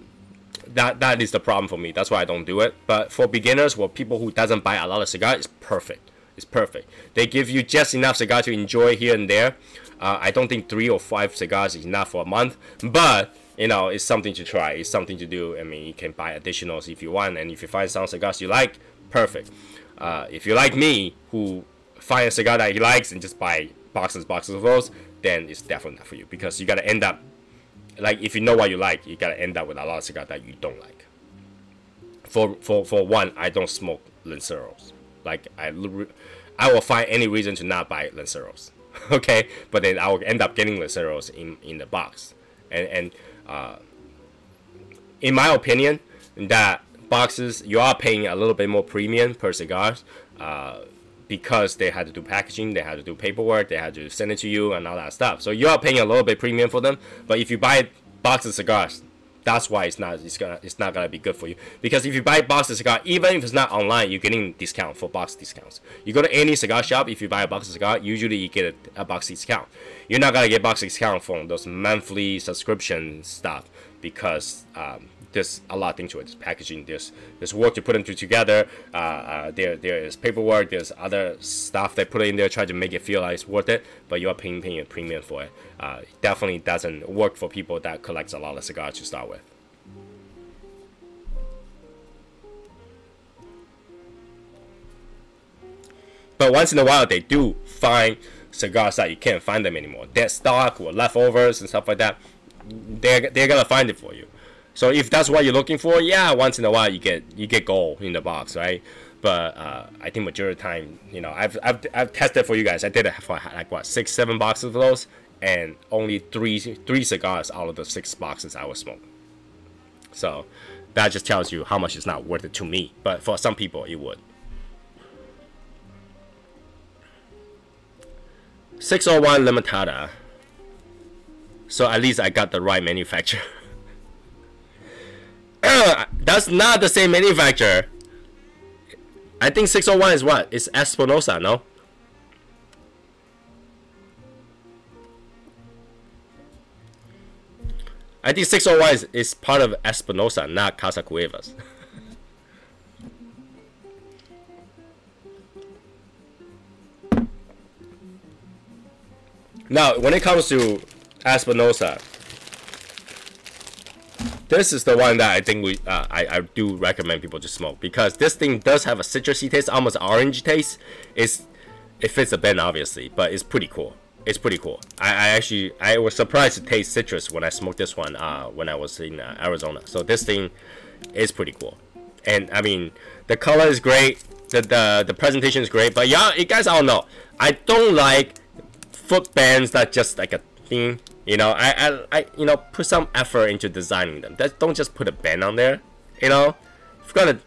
that that is the problem for me. That's why I don't do it. But for beginners or people who doesn't buy a lot of cigars, it's perfect. It's perfect. They give you just enough cigar to enjoy here and there. Uh, I don't think three or five cigars is enough for a month, but you know, it's something to try. It's something to do. I mean, you can buy additionals if you want, and if you find some cigars you like, perfect. Uh, if you like me, who find a cigar that he likes and just buy boxes, boxes of those, then it's definitely not for you because you gotta end up like if you know what you like, you gotta end up with a lot of cigar that you don't like. For for for one, I don't smoke Lanceros. Like I, I will find any reason to not buy Lanceros. okay, but then I will end up getting Lanceros in in the box, and and uh, in my opinion, that boxes you are paying a little bit more premium per cigars. Uh, because they had to do packaging, they had to do paperwork, they had to send it to you and all that stuff. So you are paying a little bit premium for them. But if you buy boxes of cigars, that's why it's not it's gonna it's not gonna be good for you. Because if you buy box of cigar, even if it's not online, you're getting discount for box discounts. You go to any cigar shop, if you buy a box of cigar, usually you get a, a box discount. You're not gonna get box discount from those monthly subscription stuff because um, there's a lot into it. There's packaging, there's there's work to put them together. Uh, uh, there there is paperwork, there's other stuff they put in there, try to make it feel like it's worth it. But you are paying paying a premium for it. Uh, it definitely doesn't work for people that collects a lot of cigars to start with. But once in a while, they do find cigars that you can't find them anymore. Dead stock or leftovers and stuff like that. They're, they're gonna find it for you. So if that's what you're looking for, yeah, once in a while you get you get gold in the box, right? But uh, I think majority of the time, you know, I've, I've, I've tested for you guys. I did it for like what six, seven boxes of those, and only three three cigars out of the six boxes I was smoking. So that just tells you how much it's not worth it to me. But for some people, it would. 601 Limitada. So at least I got the right manufacturer. That's not the same manufacturer. I think 601 is what? It's Espinosa, no? I think 601 is, is part of Espinosa, not Casa Cuevas. now, when it comes to Espinosa, this is the one that I think we uh, I, I do recommend people to smoke because this thing does have a citrusy taste, almost orange taste. It's it fits a band obviously, but it's pretty cool. It's pretty cool. I, I actually I was surprised to taste citrus when I smoked this one uh, when I was in uh, Arizona. So this thing is pretty cool, and I mean the color is great. The, the the presentation is great, but yeah, you guys all know I don't like foot bands that just like a thing you know, I, I, I, you know, put some effort into designing them. That, don't just put a band on there. You know, if you're gonna,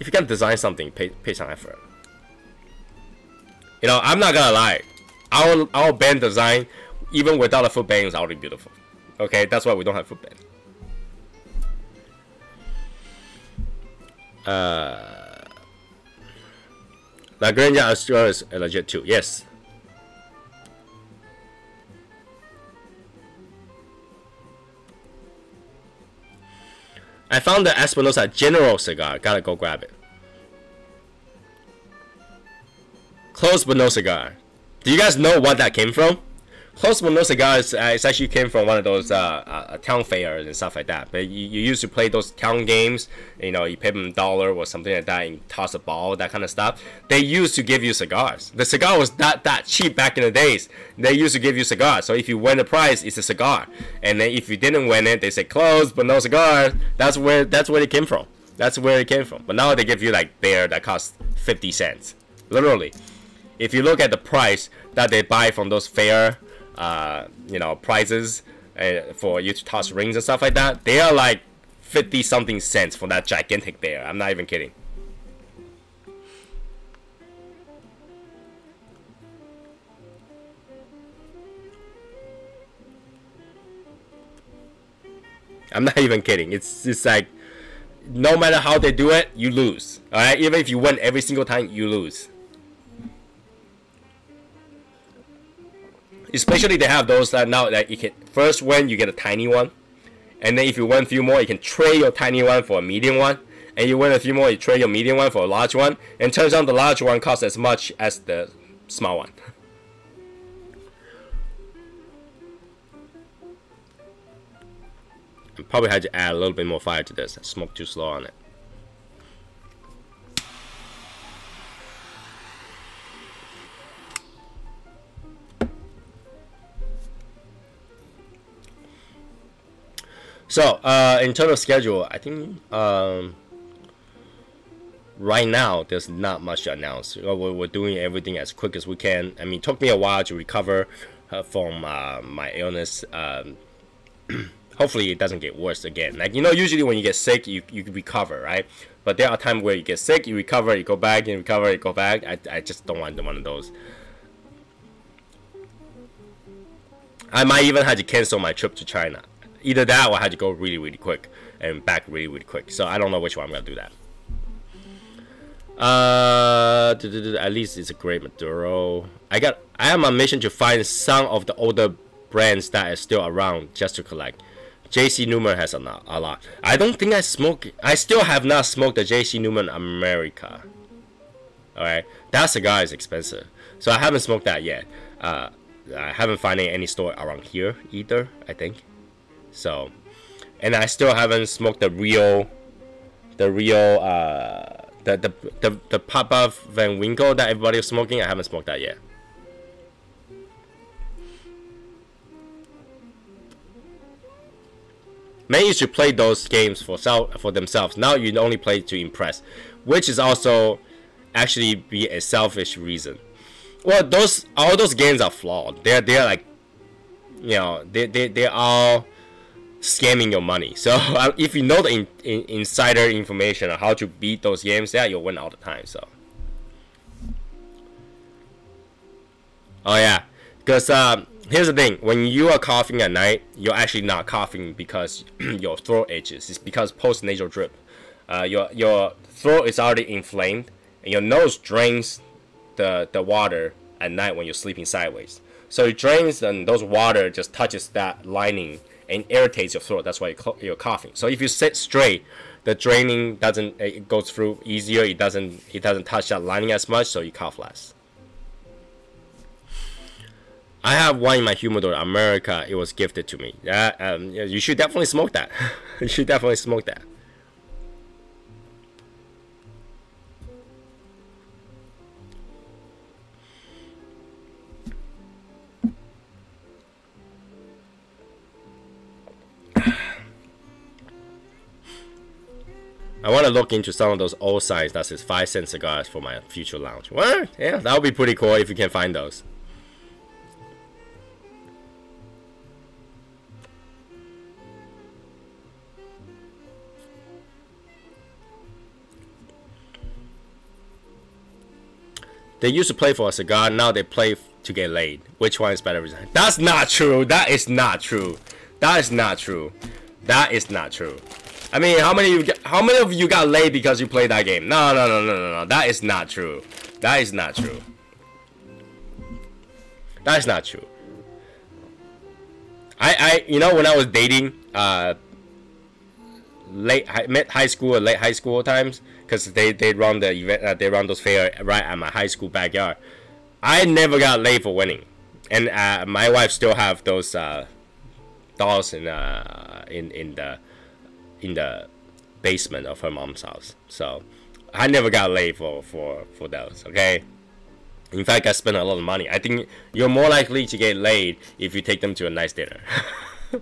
if you're gonna design something, pay, pay some effort. You know, I'm not gonna lie. Our, our band design, even without a foot band, is already beautiful. Okay, that's why we don't have foot band. Uh, Laranja Astral is legit too. Yes, I found the Espinosa General cigar. Gotta go grab it. Closed but no cigar. Do you guys know what that came from? Close but no cigars. Uh, it actually came from one of those uh, uh, town fairs and stuff like that. But you, you used to play those town games. You know, you pay them a dollar or something like that, and toss a ball, that kind of stuff. They used to give you cigars. The cigar was not that cheap back in the days. They used to give you cigars. So if you win the prize, it's a cigar. And then if you didn't win it, they say closed but no cigar. That's where that's where it came from. That's where it came from. But now they give you like beer that costs 50 cents. Literally. If you look at the price that they buy from those fair uh, you know prizes uh, for you to toss rings and stuff like that. They are like 50 something cents for that gigantic bear. I'm not even kidding. I'm not even kidding. It's it's like no matter how they do it, you lose. All right, even if you win every single time, you lose. Especially they have those that now that you can first win, you get a tiny one, and then if you win a few more, you can trade your tiny one for a medium one, and you win a few more, you trade your medium one for a large one, and turns out the large one costs as much as the small one. probably had to add a little bit more fire to this. I smoked too slow on it. So, uh, in terms of schedule, I think um, right now there's not much to announce. We're, doing everything as quick as we can. I mean, it took me a while to recover uh, from uh, my illness. Um, hopefully, it doesn't get worse again. Like you know, usually when you get sick, you you recover, right? But there are times where you get sick, you recover, you go back, you recover, you go back. I, I just don't want to one of those. I might even have to cancel my trip to China either that or I had to go really really quick and back really really quick. So I don't know which one I'm gonna do that. Uh, at least it's a great Maduro. I got I am on mission to find some of the older brands that are still around just to collect. JC Newman has a lot, a lot. I don't think I smoke. I still have not smoked the JC Newman America. Alright, that cigar is expensive, so I haven't smoked that yet. Uh, I haven't found any store around here either. I think. So, and I still haven't smoked the real, the real, uh, the the the, the Pappy Van Winkle that everybody was smoking. I haven't smoked that yet. Many to play those games for self for themselves. Now you only play to impress, which is also actually be a selfish reason. Well, those all those games are flawed. They're they're like, you know, they they they all scamming your money. So if you know the in, in, insider information on how to beat those games, yeah, you'll win all the time. So. Oh yeah, because um, here's the thing: when you are coughing at night, you're actually not coughing because your throat itches. It's because post nasal drip. Uh, your your throat is already inflamed, and your nose drains the the water at night when you're sleeping sideways. So it drains, and those water just touches that lining and irritates your throat. That's why you're coughing. So if you sit straight, the draining doesn't it goes through easier. It doesn't it doesn't touch that lining as much, so you cough less. I have one in my humidor, America. It was gifted to me. Yeah, um, you should definitely smoke that. you should definitely smoke that. I want to look into some of those old signs that says 5 cent cigars for my future lounge. Well, yeah, that would be pretty cool if you can find those. They used to play for a cigar, now they play to get laid. Which one is better? That's not true. That is not true. That is not true. That is not true. I mean, how many you how many of you got laid because you played that game? No, no, no, no, no, no. That is not true. That is not true. That is not true. I, I, you know, when I was dating, uh, late high, mid high school or late high school times, because they they run the event, uh, they run those fair right at my high school backyard. I never got laid for winning, and uh, my wife still have those uh, dolls in uh in in the in the basement of her mom's house. So I never got laid for for for those. Okay. In fact, I spent a lot of money. I think you're more likely to get laid if you take them to a nice dinner.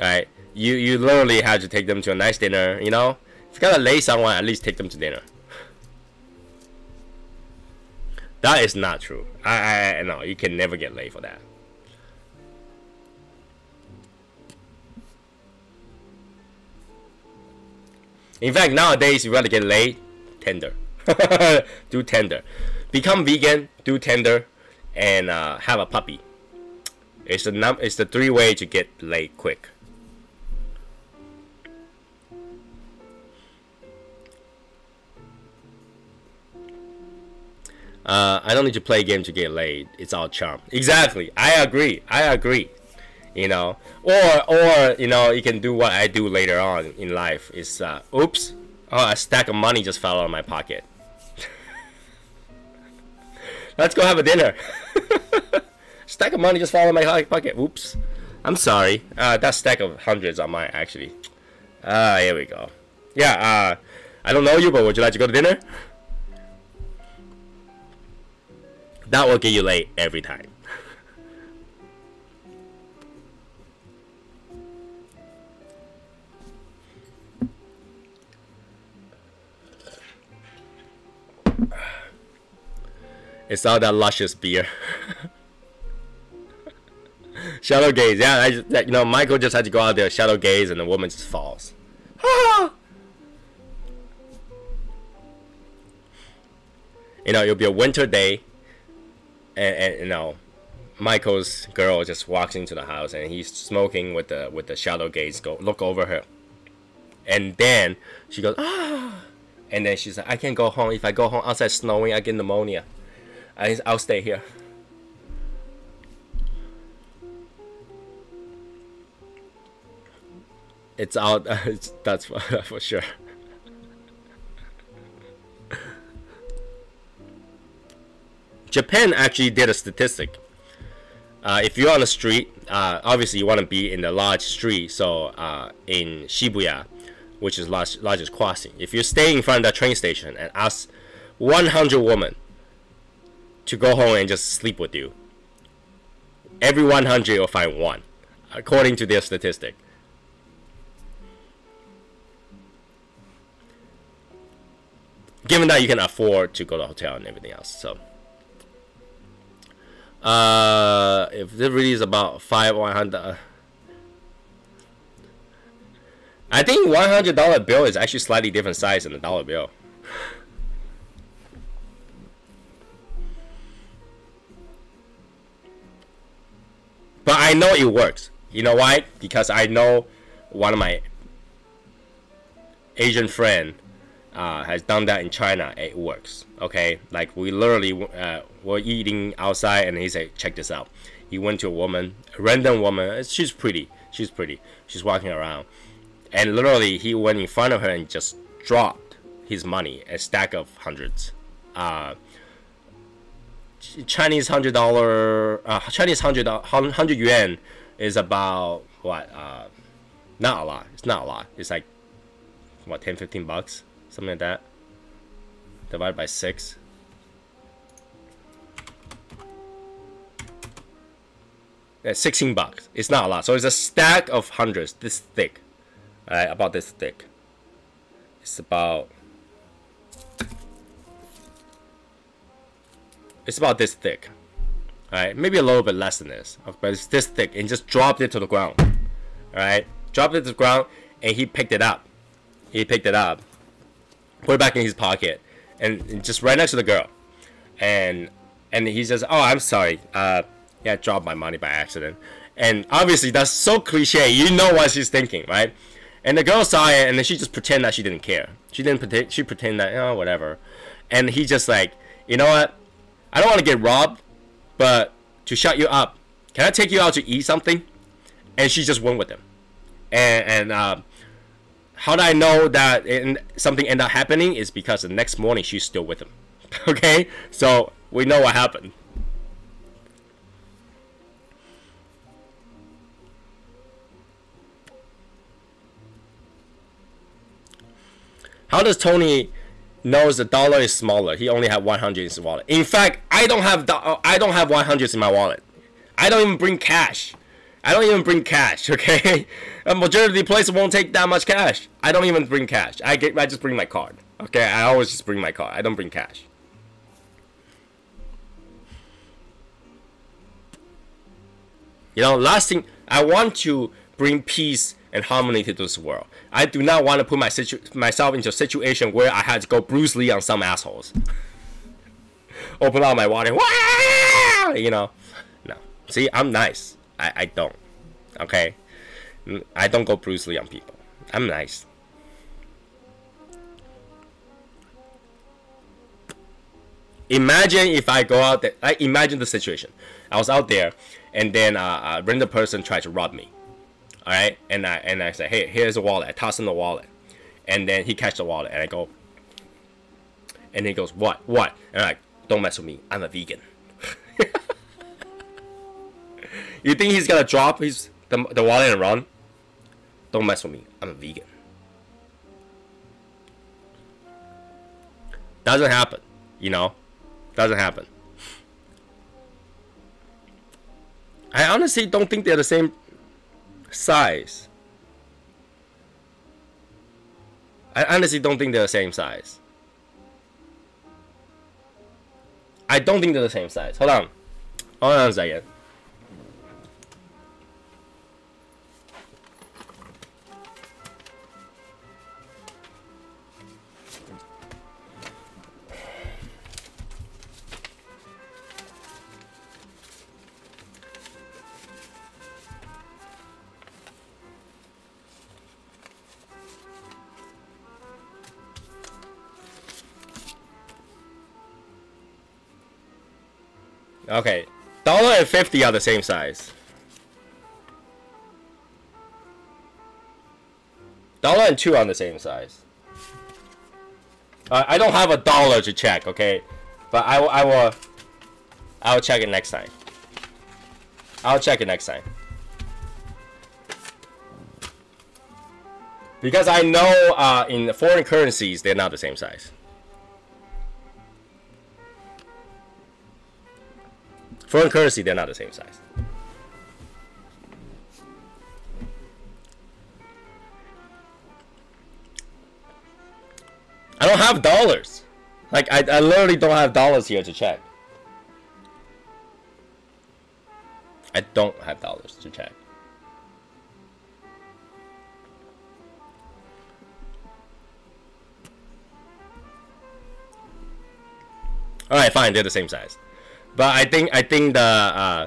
Alright, you you literally have to take them to a nice dinner. You know, if you gotta lay someone, at least take them to dinner. That is not true. I I no, you can never get laid for that. In fact, nowadays you gotta get laid, Tinder. do Tinder. Become vegan, do Tinder, and uh, have a puppy. It's the num. It's the three way to get laid quick. Uh, I don't need to play a game to get laid. It's all charm. Exactly. I agree. I agree. You know, or or you know, you can do what I do later on in life. Is uh, oops, oh, a stack of money just fell out of my pocket. Let's go have a dinner. stack of money just fell out of my pocket. Oops. I'm sorry. Uh, that stack of hundreds on mine actually. Ah, uh, here we go. Yeah. Uh, I don't know you, but would you like to go to dinner? That will get you late every time. It's all that luscious beer. shadow gaze, yeah, I just, you know, Michael just had to go out there, shadow gaze, and the woman just falls. you know, it'll be a winter day and, and you know, Michael's girl just walks into the house and he's smoking with the with the shadow gaze go look over her, and then she goes ah, and then she's like I can't go home if I go home outside snowing I get pneumonia, I I'll stay here. It's out. That's for, for sure. Japan actually did a statistic. Uh, if you're on the street, uh, obviously you want to be in the large street. So uh, in Shibuya, which is large, largest crossing, if you stay in front of that train station and ask 100 women to go home and just sleep with you, every 100 you'll find one, according to their statistic. Given that you can afford to go to hotel and everything else, so. Uh, if this really is about five one hundred, I think one hundred dollar bill is actually slightly different size than the dollar bill. But I know it works. You know why? Because I know one of my Asian friend uh, has done that in China. It works. Okay, like we literally uh, were eating outside, and he said, "Check this out." He went to a woman, a random woman. She's pretty. She's pretty. She's walking around, and literally he went in front of her and just dropped his money, a stack of hundreds. Uh, Chinese hundred dollar, uh, Chinese hundred hundred yuan is about what? Uh, not a lot. It's not a lot. It's like what 10, 15 bucks something like that. Divided by 6. Yeah, 16 bucks. It's not a lot. So it's a stack of hundreds this thick. Alright, about this thick. It's about... It's about this thick. Alright, maybe a little bit less than this. But it's this thick and just dropped it to the ground. Alright, dropped it to the ground and he picked it up. He picked it up put it back in his pocket, and just right next to the girl, and and he says, "Oh, I'm sorry. Uh, yeah, I dropped my money by accident." And obviously, that's so cliche. You know what she's thinking, right? And the girl saw it, and then she just pretend that she didn't care. She didn't pretend. She pretend that oh whatever. And he just like, you know what? I don't want to get robbed, but to shut you up, can I take you out to eat something? And she just went with him. And and uh, how do I know that it, something ended up happening is because the next morning she's still with him. okay, so we know what happened. How does Tony knows the dollar is smaller? He only had 100 in his wallet. In fact, I don't have I don't have 100s in my wallet. I don't even bring cash. I don't even bring cash. Okay, a majority of the places won't take that much cash. I don't even bring cash. I get I just bring my card. Okay, I always just bring my card. I don't bring cash. You know, last thing I want to bring peace and harmony to this world. I do not want to put my situ- myself into a situation where I had to go Bruce Lee on some assholes. Open up my wallet, you know. No, see, I'm nice. I, I don't. Okay? I don't go Bruce Lee on people. I'm nice. Imagine if I go out there. I imagine the situation. I was out there, and then uh, a random person tried to rob me. All right, and I and I say, hey, here's a wallet. I toss him the wallet, and then he catch the wallet, and I go, and he goes, what, what? And I'm like, don't mess with me. I'm a vegan. you think he's gonna drop his the, the wallet and run? Don't mess with me. I'm a vegan. Doesn't happen, you know. Doesn't happen. I honestly don't think they're the same size. I honestly don't think they're the same size. I don't think they're the same size. Hold on. Hold on a second. Okay, dollar and fifty are the same size. Dollar and two are the same size. Uh, I don't have a dollar to check, okay, but I, I will. I will check it next time. I'll check it next time. Because I know uh, in foreign currencies they're not the same size. Foreign currency, they're not the same size. I don't have dollars. Like, I, I literally don't have dollars here to check. I don't have dollars to check. Alright, fine, they're the same size. But I think I think the uh,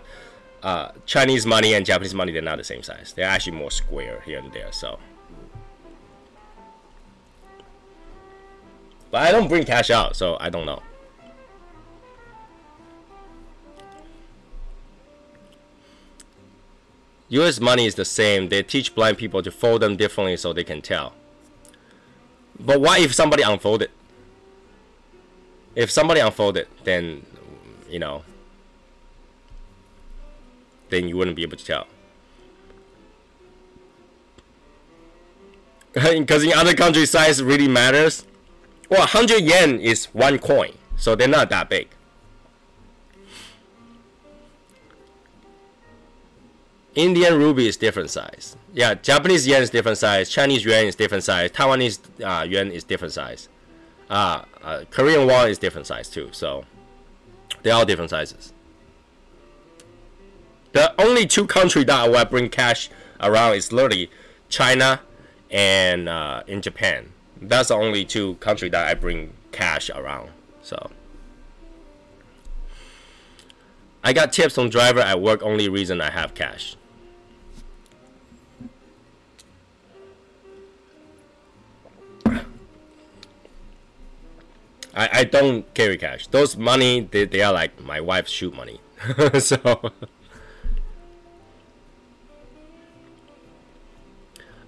uh, Chinese money and Japanese money they're not the same size. They're actually more square here and there. So, but I don't bring cash out, so I don't know. US money is the same. They teach blind people to fold them differently so they can tell. But what if somebody unfolded? If somebody unfolded, then you know, then you wouldn't be able to tell. Because in other countries, size really matters. Well, 100 yen is one coin, so they're not that big. Indian rupee is different size. Yeah, Japanese yen is different size. Chinese yuan is different size. Taiwanese uh, yuan is different size. Uh, uh, Korean won is different size too. So they're all different sizes. The only two countries that I will bring cash around is literally China and uh, in Japan. That's the only two countries that I bring cash around. So I got tips from driver at work. Only reason I have cash. I, I don't carry cash. Those money, they, they are like my wife's shoot money. so,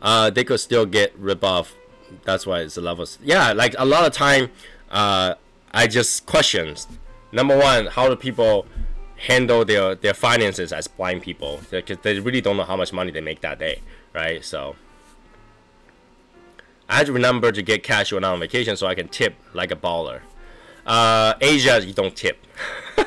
uh, they could still get rip off. That's why it's a level. Yeah, like a lot of time, uh, I just questions. Number one, how do people handle their their finances as blind people? Because they really don't know how much money they make that day, right? So. I had to remember to get cash when I'm on vacation so I can tip like a baller. Uh, Asia, you don't tip.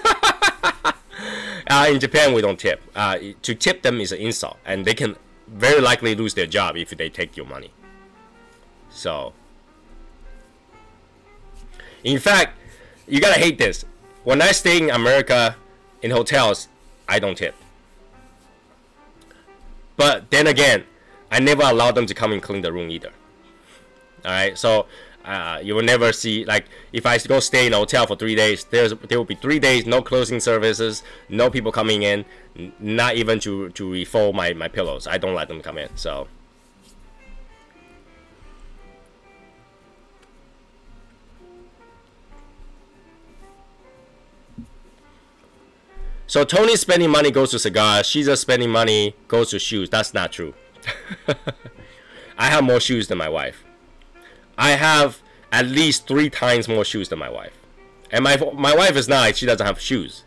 uh, in Japan, we don't tip. Uh, to tip them is an insult, and they can very likely lose their job if they take your money. So, in fact, you gotta hate this. When I stay in America in hotels, I don't tip. But then again, I never allow them to come and clean the room either. All right, so uh, you will never see like if I go stay in a hotel for three days, there's there will be three days no closing services, no people coming in, not even to to refold my my pillows. I don't let them come in. So. So Tony's spending money goes to cigars. She's just spending money goes to shoes. That's not true. I have more shoes than my wife. I have at least three times more shoes than my wife. And my my wife is not. She doesn't have shoes.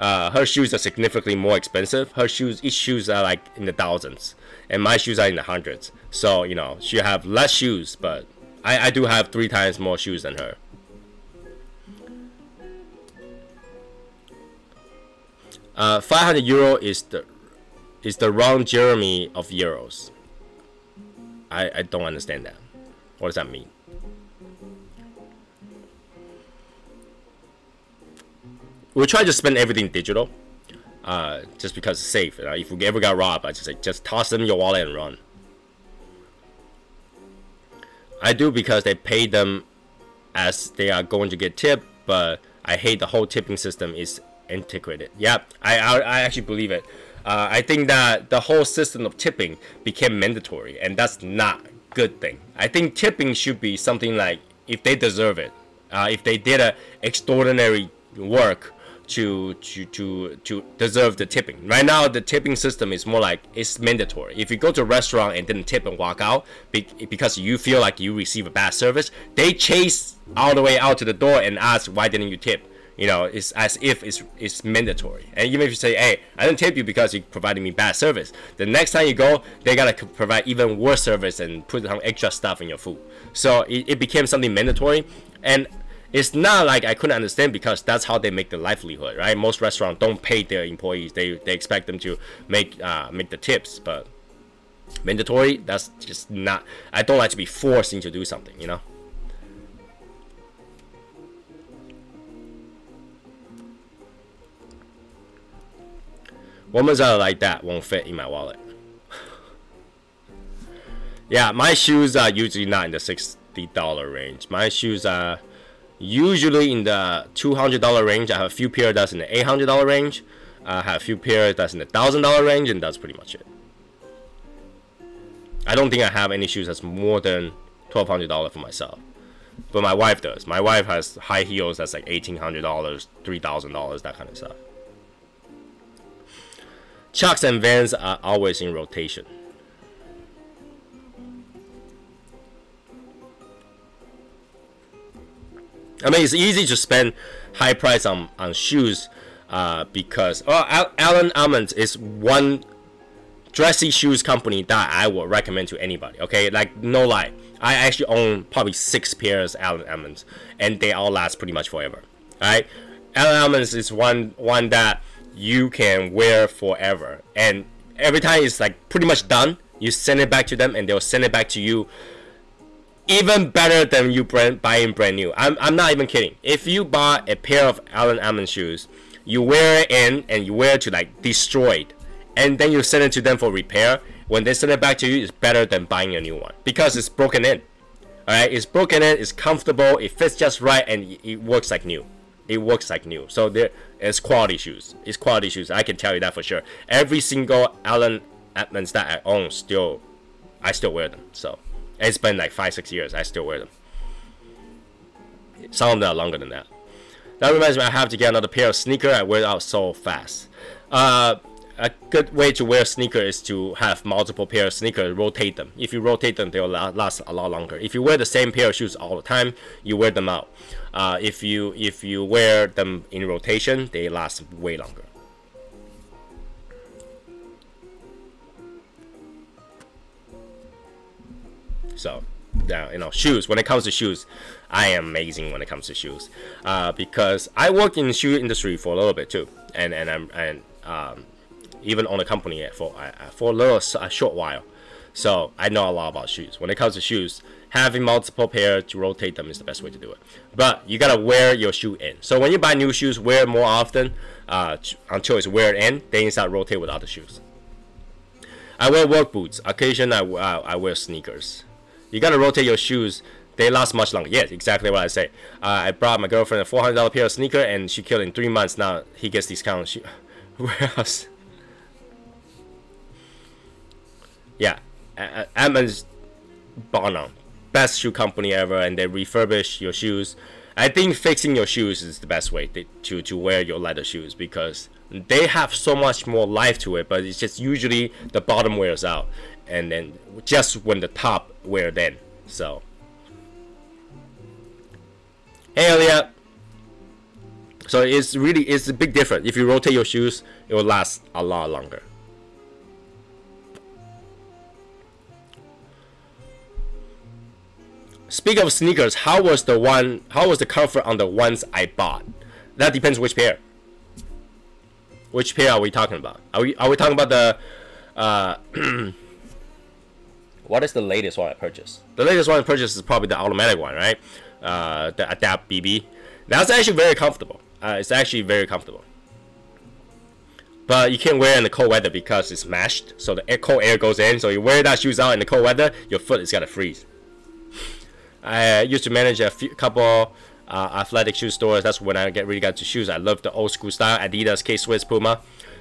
Uh, her shoes are significantly more expensive. Her shoes, each shoes are like in the thousands, and my shoes are in the hundreds. So you know, she have less shoes, but I, I do have three times more shoes than her. Uh, 500 euro is the is the Ron Jeremy of euros. I, I don't understand that. What does that mean? We try to spend everything digital, uh, just because it's safe. Uh, if we ever got robbed, I just say just toss them your wallet and run. I do because they pay them as they are going to get tipped, but I hate the whole tipping system is integrated. Yeah, I, I, I actually believe it. Uh, I think that the whole system of tipping became mandatory, and that's not good thing. I think tipping should be something like if they deserve it, uh, if they did a extraordinary work to to to to deserve the tipping. Right now, the tipping system is more like it's mandatory. If you go to a restaurant and didn't tip and walk out because you feel like you receive a bad service, they chase all the way out to the door and ask why didn't you tip you know, it's as if it's it's mandatory. And even if you say, hey, I didn't tip you because you provided me bad service, the next time you go, they gotta provide even worse service and put some extra stuff in your food. So it, it became something mandatory, and it's not like I couldn't understand because that's how they make the livelihood, right? Most restaurants don't pay their employees; they they expect them to make uh, make the tips, but mandatory that's just not. I don't like to be forced into do something, you know. Women's are like that won't fit in my wallet. yeah, my shoes are usually not in the $60 range. My shoes are usually in the $200 range. I have a few pair that's in the $800 range. I have a few pair that's in the $1,000 range, and that's pretty much it. I don't think I have any shoes that's more than $1,200 for myself. But my wife does. My wife has high heels that's like $1,800, $3,000, that kind of stuff. Chucks and Vans are always in rotation. I mean, it's easy to spend high price on, on shoes uh, because oh, Allen Edmonds is one dressy shoes company that I would recommend to anybody. Okay, like no lie, I actually own probably six pairs Allen Edmonds, and they all last pretty much forever. All right, Allen Edmonds is one one that you can wear forever. And every time it's like pretty much done, you send it back to them and they'll send it back to you even better than you brand, buying brand new. I'm, I'm not even kidding. If you buy a pair of Allen Edmonds shoes, you wear it in and you wear it to like destroyed, and then you send it to them for repair. When they send it back to you, it's better than buying a new one because it's broken in. Alright, it's broken in, it's comfortable, it fits just right, and it works like new it works like new. So there is quality shoes. It's quality shoes. I can tell you that for sure. Every single Allen Edmonds that I own still, I still wear them. So it's been like five, six years. I still wear them. Some of them are longer than that. That reminds me, I have to get another pair of sneakers. I wear out so fast. Uh, a good way to wear sneakers is to have multiple pair of sneakers, rotate them. If you rotate them, they'll last a lot longer. If you wear the same pair of shoes all the time, you wear them out. Uh, if you if you wear them in rotation, they last way longer. So, yeah, you know, shoes. When it comes to shoes, I am amazing when it comes to shoes, uh, because I work in the shoe industry for a little bit too, and and I'm and um, even on a company for uh, for a little a short while. So I know a lot about shoes. When it comes to shoes, having multiple pair to rotate them is the best way to do it. But you gotta wear your shoe in. So when you buy new shoes, wear it more often uh, until it's wear in. Then you start rotate with other shoes. I wear work boots. Occasionally, I, uh, I wear sneakers. You gotta rotate your shoes they last much longer. Yes, exactly what I say. Uh, I brought my girlfriend a four hundred dollar pair of sneaker, and she killed in three months. Now he gets discount. She, where else? Yeah, Edmunds Bonham, best shoe company ever, and they refurbish your shoes. I think fixing your shoes is the best way to to wear your leather shoes because they have so much more life to it. But it's just usually the bottom wears out, and then just when the top wear then. So, hey Elliot. So it's really it's a big difference. If you rotate your shoes, it will last a lot longer. Speak of sneakers, how was the one? How was the comfort on the ones I bought? That depends which pair. Which pair are we talking about? Are we are we talking about the? Uh, what is the latest one I purchased? The latest one I purchased is probably the automatic one, right? Uh, the Adapt BB. That's actually very comfortable. Uh, it's actually very comfortable. But you can't wear it in the cold weather because it's mashed, so the cold air goes in. So you wear that shoes out in the cold weather, your foot is gonna freeze. I used to manage a few, couple uh, athletic shoe stores. That's when I get really got to shoes. I love the old school style Adidas, K Swiss, Puma.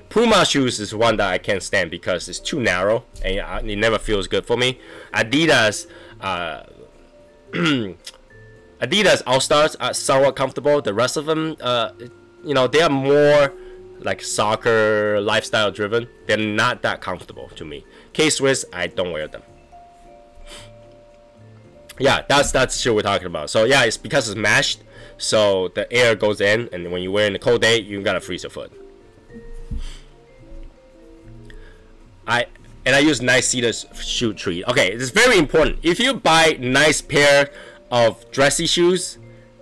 Puma shoes is one that I can't stand because it's too narrow and it never feels good for me. Adidas, uh, Adidas All Stars are somewhat comfortable. The rest of them, uh, you know, they are more like soccer lifestyle driven. They're not that comfortable to me. K Swiss, I don't wear them yeah, that's that's shit we're talking about. So yeah, it's because it's mashed, so the air goes in, and when you wear in the cold day, you gotta freeze your foot. I and I use nice cedar shoe tree. Okay, it's very important. If you buy nice pair of dressy shoes,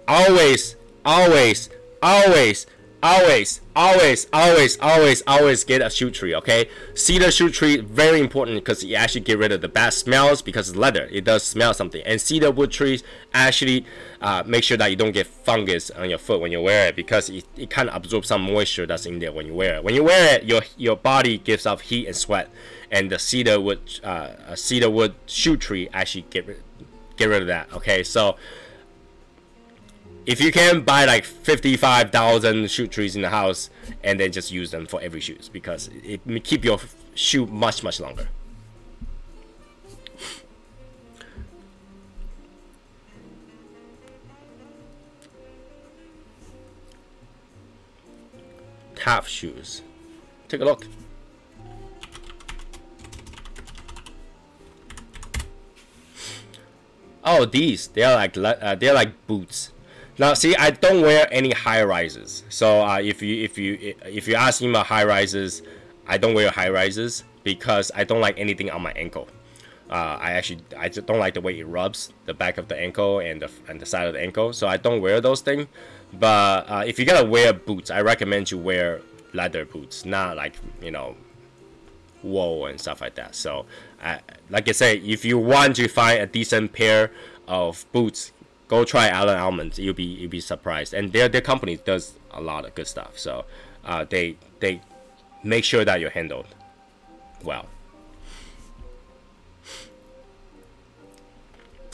always, always, always always, always, always, always, always get a shoe tree, okay? Cedar shoe tree, very important because you actually get rid of the bad smells because it's leather. It does smell something. And cedar wood trees actually uh, make sure that you don't get fungus on your foot when you wear it because it, it kind of absorbs some moisture that's in there when you wear it. When you wear it, your, your body gives off heat and sweat. And the cedar wood, uh, cedar wood shoe tree actually get, get rid of that, okay? So if you can buy like 55,000 shoe trees in the house and then just use them for every shoes because it, it keep your shoe much much longer. Half shoes. Take a look. Oh these. They are like uh, they're like boots now, see, I don't wear any high rises. So uh, if you if you if you ask me about high rises, I don't wear high rises because I don't like anything on my ankle. Uh, I actually I just don't like the way it rubs the back of the ankle and the and the side of the ankle. So I don't wear those things. But uh, if you gotta wear boots, I recommend you wear leather boots, not like you know wool and stuff like that. So, like I say, if you want to find a decent pair of boots, go try Allen Edmonds. You'll be you'll be surprised. And their their company does a lot of good stuff. So uh, they they make sure that you're handled well.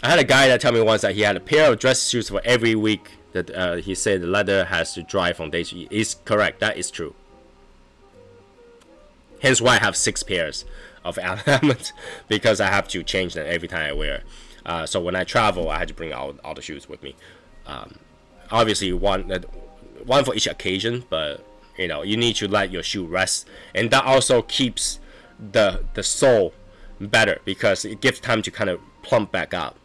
I had a guy that told me once that he had a pair of dress shoes for every week. That uh, he said the leather has to dry from day to is correct. That is true. Hence why I have six pairs of Allen Edmonds because I have to change them every time I wear. Uh, so when I travel, I had to bring all, all the shoes with me. Um, obviously, one uh, one for each occasion, but you know you need to let your shoe rest, and that also keeps the the sole better because it gives time to kind of plump back up.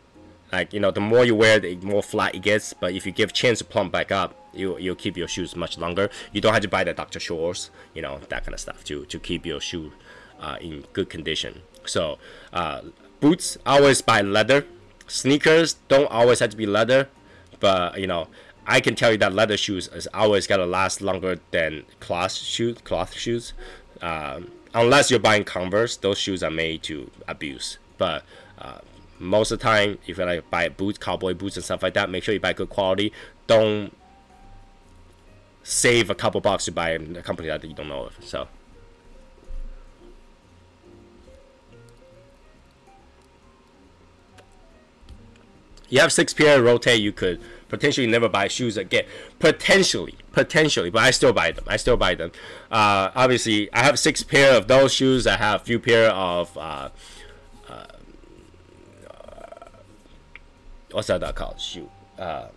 Like you know, the more you wear, the more flat it gets. But if you give chance to plump back up, you you'll keep your shoes much longer. You don't have to buy the Dr. Scholl's, you know, that kind of stuff to to keep your shoe uh, in good condition. So uh, boots always buy leather. Sneakers don't always have to be leather, but you know I can tell you that leather shoes is always gonna last longer than cloth shoes. Cloth shoes, um, unless you're buying Converse, those shoes are made to abuse. But uh, most of the time, if you like buy boots, cowboy boots and stuff like that, make sure you buy good quality. Don't save a couple bucks to buy a company that you don't know of. So. You have six pair rotate, you could potentially never buy shoes again. Potentially, potentially, but I still buy them. I still buy them. Uh, obviously, I have six pair of those shoes. I have a few pair of uh, uh, what's that called? Shoe. Uh,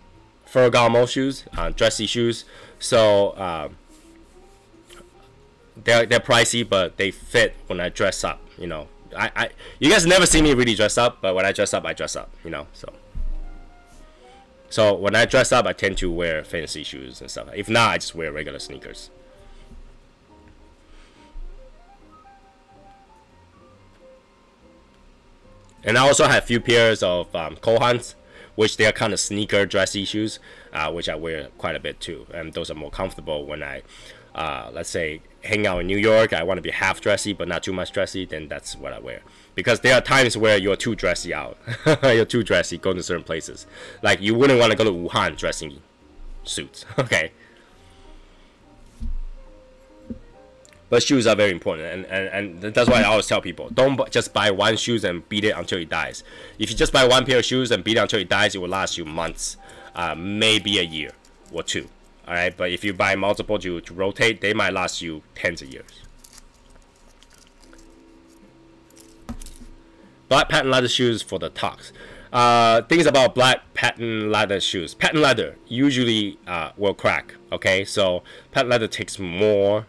Ferragamo shoes, uh, dressy shoes. So uh, they're they're pricey, but they fit when I dress up. You know, I, I you guys never see me really dress up, but when I dress up, I dress up. You know, so. So when I dress up, I tend to wear fancy shoes and stuff. If not, I just wear regular sneakers. And I also have a few pairs of um, Cole Haans, which they are kind of sneaker dressy shoes, uh, which I wear quite a bit too. And those are more comfortable when I, uh, let's say, hang out in New York. I want to be half dressy, but not too much dressy. Then that's what I wear because there are times where you're too dressy out. you're too dressy going to certain places. Like you wouldn't want to go to Wuhan dressing suits. okay. But shoes are very important, and, and, and that's why I always tell people don't just buy one shoes and beat it until it dies. If you just buy one pair of shoes and beat it until it dies, it will last you months, uh, maybe a year or two. All right, but if you buy multiple to, to rotate, they might last you tens of years. Black patent leather shoes for the talks. Uh, things about black patent leather shoes. Patent leather usually uh, will crack. Okay, so patent leather takes more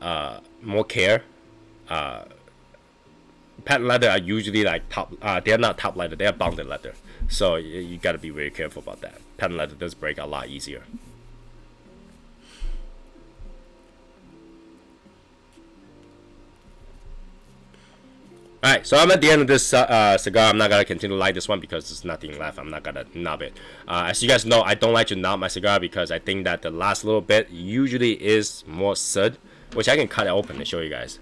uh, more care. Uh, patent leather are usually like top. Uh, they're not top leather. They are bonded leather. So you, you got to be very careful about that. Patent leather does break a lot easier. Alright, so I'm at the end of this uh, cigar. I'm not gonna continue to light this one because there's nothing left. I'm not gonna knob it. Uh, as you guys know, I don't like to knob my cigar because I think that the last little bit usually is more sud, which I can cut it open to show you guys.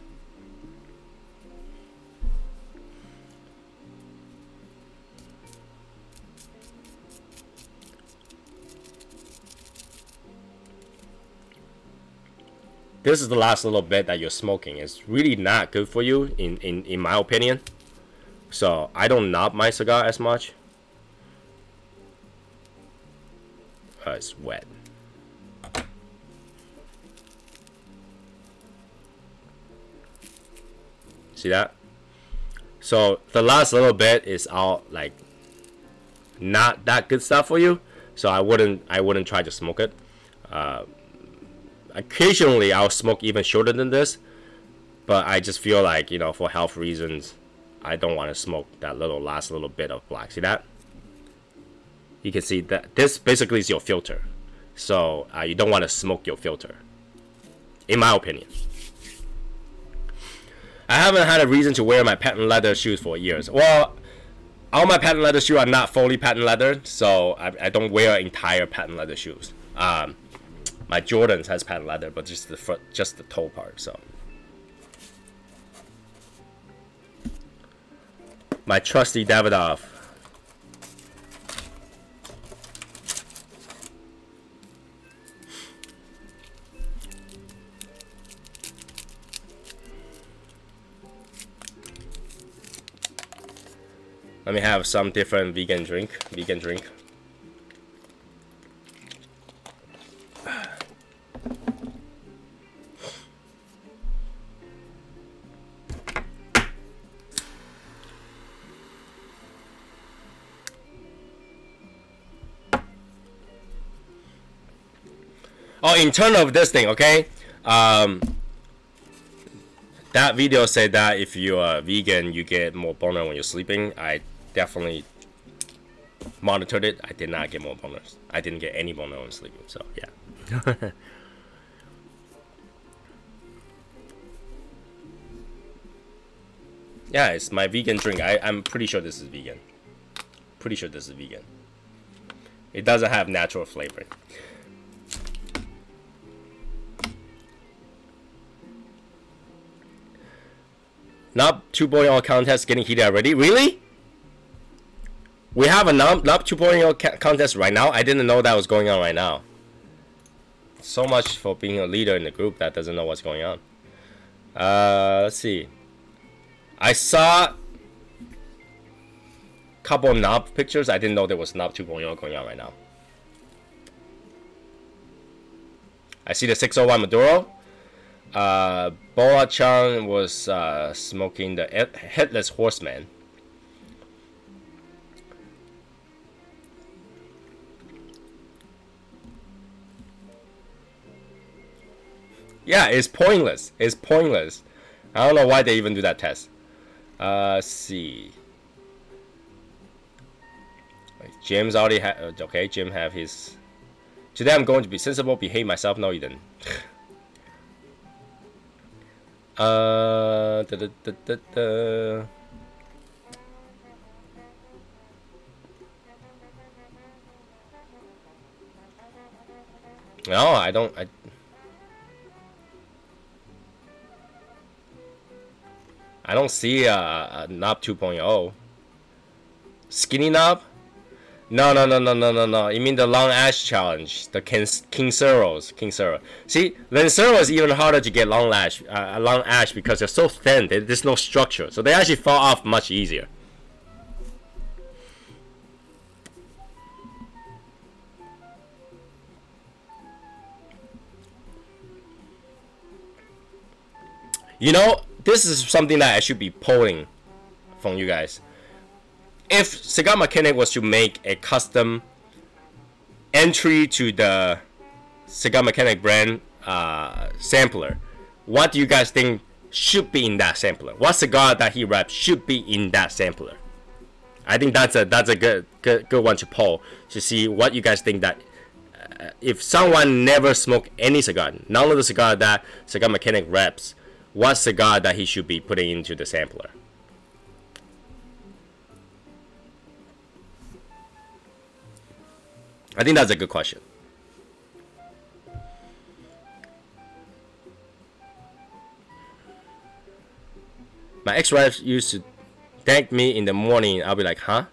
This is the last little bit that you're smoking. It's really not good for you, in, in, in my opinion. So I don't knob my cigar as much. Uh, it's wet. See that? So the last little bit is all like not that good stuff for you. So I wouldn't I wouldn't try to smoke it. Uh, occasionally I'll smoke even shorter than this, but I just feel like, you know, for health reasons, I don't want to smoke that little last little bit of black. See that? You can see that this basically is your filter. So uh, you don't want to smoke your filter, in my opinion. I haven't had a reason to wear my patent leather shoes for years. Well, all my patent leather shoes are not fully patent leather, so I, I don't wear entire patent leather shoes. Um, my Jordans has patent leather, but just the front, just the toe part. So my trusty Davidoff. Let me have some different vegan drink. Vegan drink. Oh, in terms of this thing, okay? Um, that video said that if you're vegan, you get more boner when you're sleeping. I definitely monitored it. I did not get more boners. I didn't get any boner when sleeping. So yeah. yeah, it's my vegan drink. I, I'm pretty sure this is vegan. Pretty sure this is vegan. It doesn't have natural flavoring. Not 2.0 contest getting heated already. Really? We have a knob, knob 2.0 contest right now? I didn't know that was going on right now. So much for being a leader in the group that doesn't know what's going on. Uh, let's see. I saw couple knob pictures. I didn't know there was knob 2.0 going on right now. I see the 601 Maduro. Uh, Boa Chan was uh, smoking the headless horseman. Yeah, it's pointless. It's pointless. I don't know why they even do that test. Uh, see. Jim's already had. Okay, Jim have his. Today I'm going to be sensible, behave myself. No, you didn't. uh, da, da, da, da. No, I don't. I, I don't see a, a knob 2.0. Skinny knob? No, no, no, no, no, no, no. You mean the long ash challenge, the King Kinceros, King Sero. See, Lancero is even harder to get long lash, uh, long ash because they're so thin. There's no structure, so they actually fall off much easier. You know, this is something that I should be polling from you guys. If Cigar Mechanic was to make a custom entry to the Cigar Mechanic brand uh, sampler, what do you guys think should be in that sampler? What cigar that he reps should be in that sampler? I think that's a that's a good good good one to poll to see what you guys think that uh, if someone never smoked any cigar, none of the cigar that Cigar Mechanic wraps, what cigar that he should be putting into the sampler. I think that's a good question. My ex-wife used to thank me in the morning. I'll be like, huh?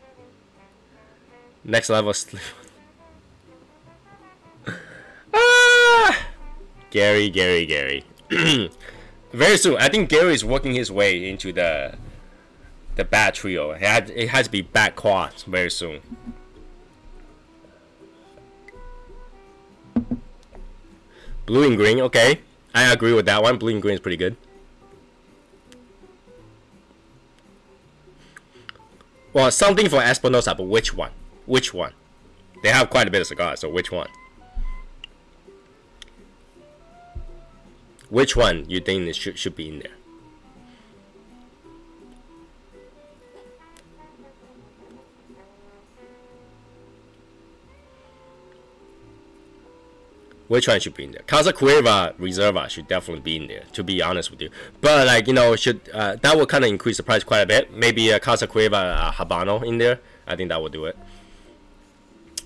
Next level sleep. ah! Gary, Gary, Gary. very soon. I think Gary is working his way into the the bad trio. It has, it has to be bad quads very soon. Blue and green, okay. I agree with that one. Blue and green is pretty good. Well, something for Espinosa, but which one? Which one? They have quite a bit of cigars, so which one? Which one you think should should be in there? Which one should be in there? Casa Cueva Reserva should definitely be in there, to be honest with you. But like you know, should uh, that will kind of increase the price quite a bit. Maybe a Casa Cueva uh, Habano in there. I think that will do it.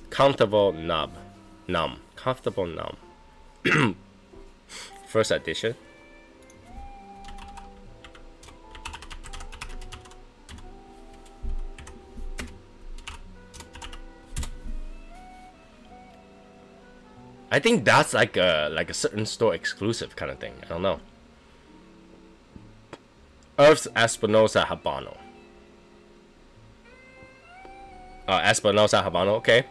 Comfortable knob, numb, comfortable numb. first edition. I think that's like a like a certain store exclusive kind of thing. I don't know. Earth's Espinosa Habano. Uh, Espinosa Habano, okay.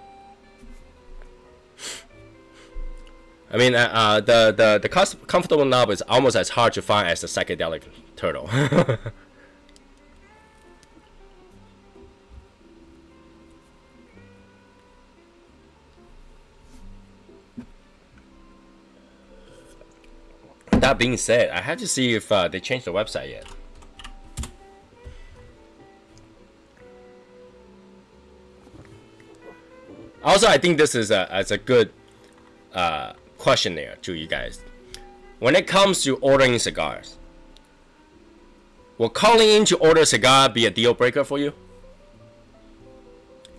I mean, uh, uh, the the the comfortable knob is almost as hard to find as the psychedelic turtle. that being said, I have to see if uh, they changed the website yet. Also, I think this is a a good uh, question there to you guys. When it comes to ordering cigars, will calling in to order a cigar be a deal breaker for you?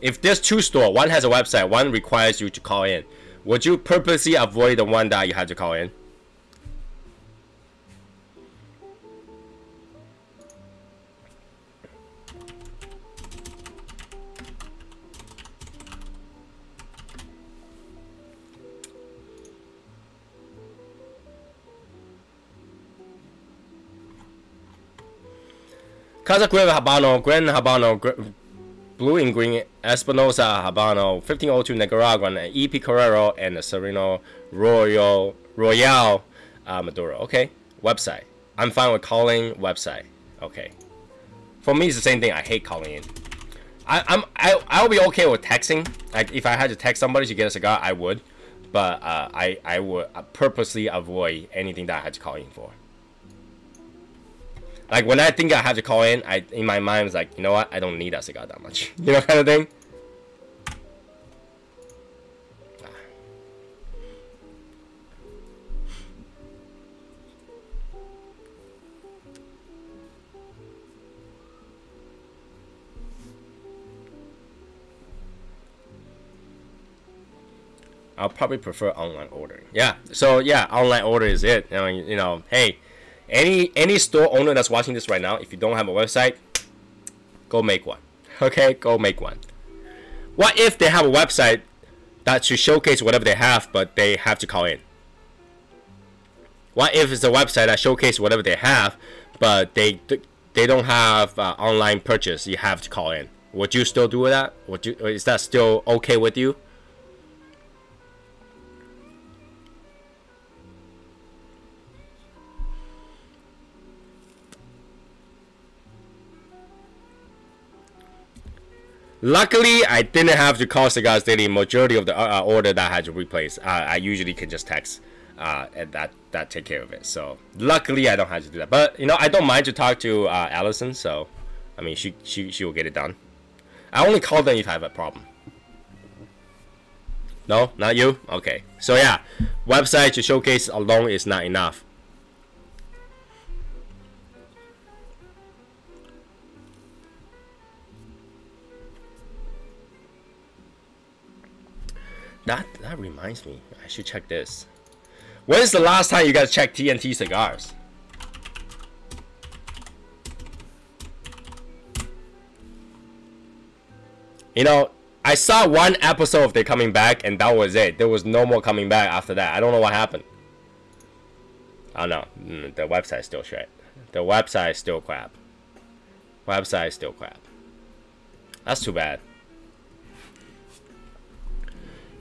If there's two store, one has a website, one requires you to call in, would you purposely avoid the one that you had to call in? Casa Cueva Habano, Gran Habano, Blue and Green, Espinosa, Habano, 1502 Nicaraguan, EP Carrillo, and Serino Royal Royal uh, Maduro. Okay, website. I'm fine with calling website. Okay. For me, it's the same thing. I hate calling in. I, I'm I I'll be okay with texting. Like if I had to text somebody to get a cigar, I would. But uh, I I would purposely avoid anything that I had to call in for. Like when I think I have to call in, I in my mind is like, you know what? I don't need that cigar that much. You know, kind of thing. I'll probably prefer online ordering. Yeah. So yeah, online order is it. You know, you know, hey, any any store owner that's watching this right now, if you don't have a website, go make one. Okay, go make one. What if they have a website that should showcase whatever they have, but they have to call in? What if it's a website that showcases whatever they have, but they they don't have uh, online purchase? You have to call in. Would you still do that? Would you? Is that still okay with you? Luckily, I didn't have to call Cigars Daily. Majority of the uh, uh, order that I had to replace, uh, I usually can just text, uh, and that that take care of it. So luckily, I don't have to do that. But you know, I don't mind to talk to uh, Allison. So, I mean, she she she will get it done. I only call them if I have a problem. No, not you. Okay. So yeah, website to showcase alone is not enough. That that reminds me, I should check this. When is the last time you guys checked TNT cigars? You know, I saw one episode of they coming back, and that was it. There was no more coming back after that. I don't know what happened. I don't know. Mm, the website still shit. The website still crap. Website still crap. That's too bad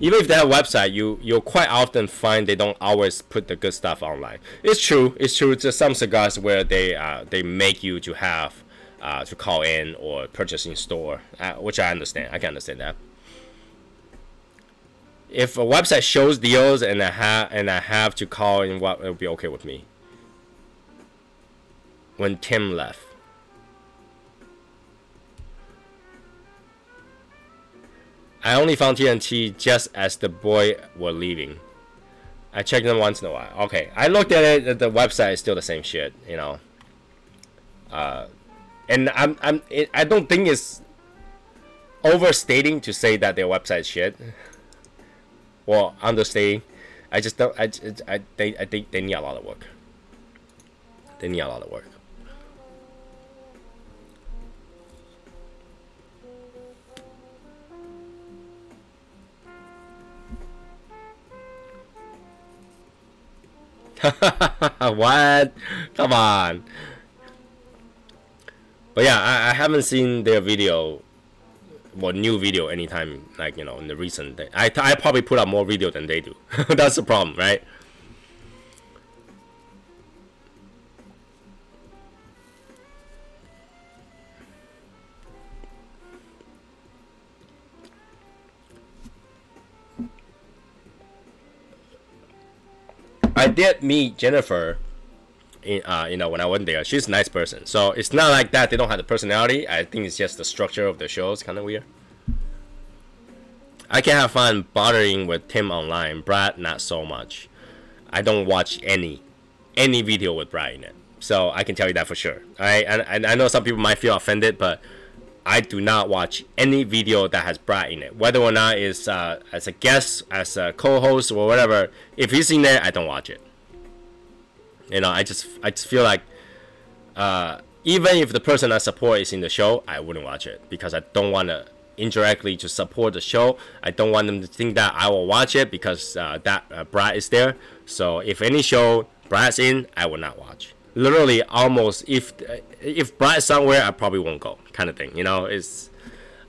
even if they have a website, you you'll quite often find they don't always put the good stuff online. It's true. It's true. There's some cigars where they uh, they make you to have uh, to call in or purchase in store, uh, which I understand. I can understand that. If a website shows deals and I have and I have to call in, what it'll be okay with me. When Tim left. I only found TNT just as the boy were leaving. I check them once in a while. Okay, I looked at it. The website is still the same shit, you know. Uh, and I'm I'm it, I don't think it's overstating to say that their website shit. Or understating. I just don't. I, I they I think they need a lot of work. They need a lot of work. what? Come on. But yeah, I, I haven't seen their video, well, new video anytime, like, you know, in the recent day. I, I probably put out more video than they do. That's the problem, right? I did meet Jennifer. In, uh, you know, when I went there, she's a nice person. So it's not like that. They don't have the personality. I think it's just the structure of the show is kind of weird. I can have fun bothering with Tim online. Brad, not so much. I don't watch any, any video with Brad in it. So I can tell you that for sure. I and I know some people might feel offended, but I do not watch any video that has Brad in it, whether or not it's uh, as a guest, as a co-host, or whatever. If he's in there, I don't watch it. You know, I just I just feel like uh, even if the person I support is in the show, I wouldn't watch it because I don't want to indirectly to support the show. I don't want them to think that I will watch it because uh, that uh, Brad is there. So if any show Brad's in, I will not watch literally almost if if Brad somewhere, I probably won't go, kind of thing. You know, it's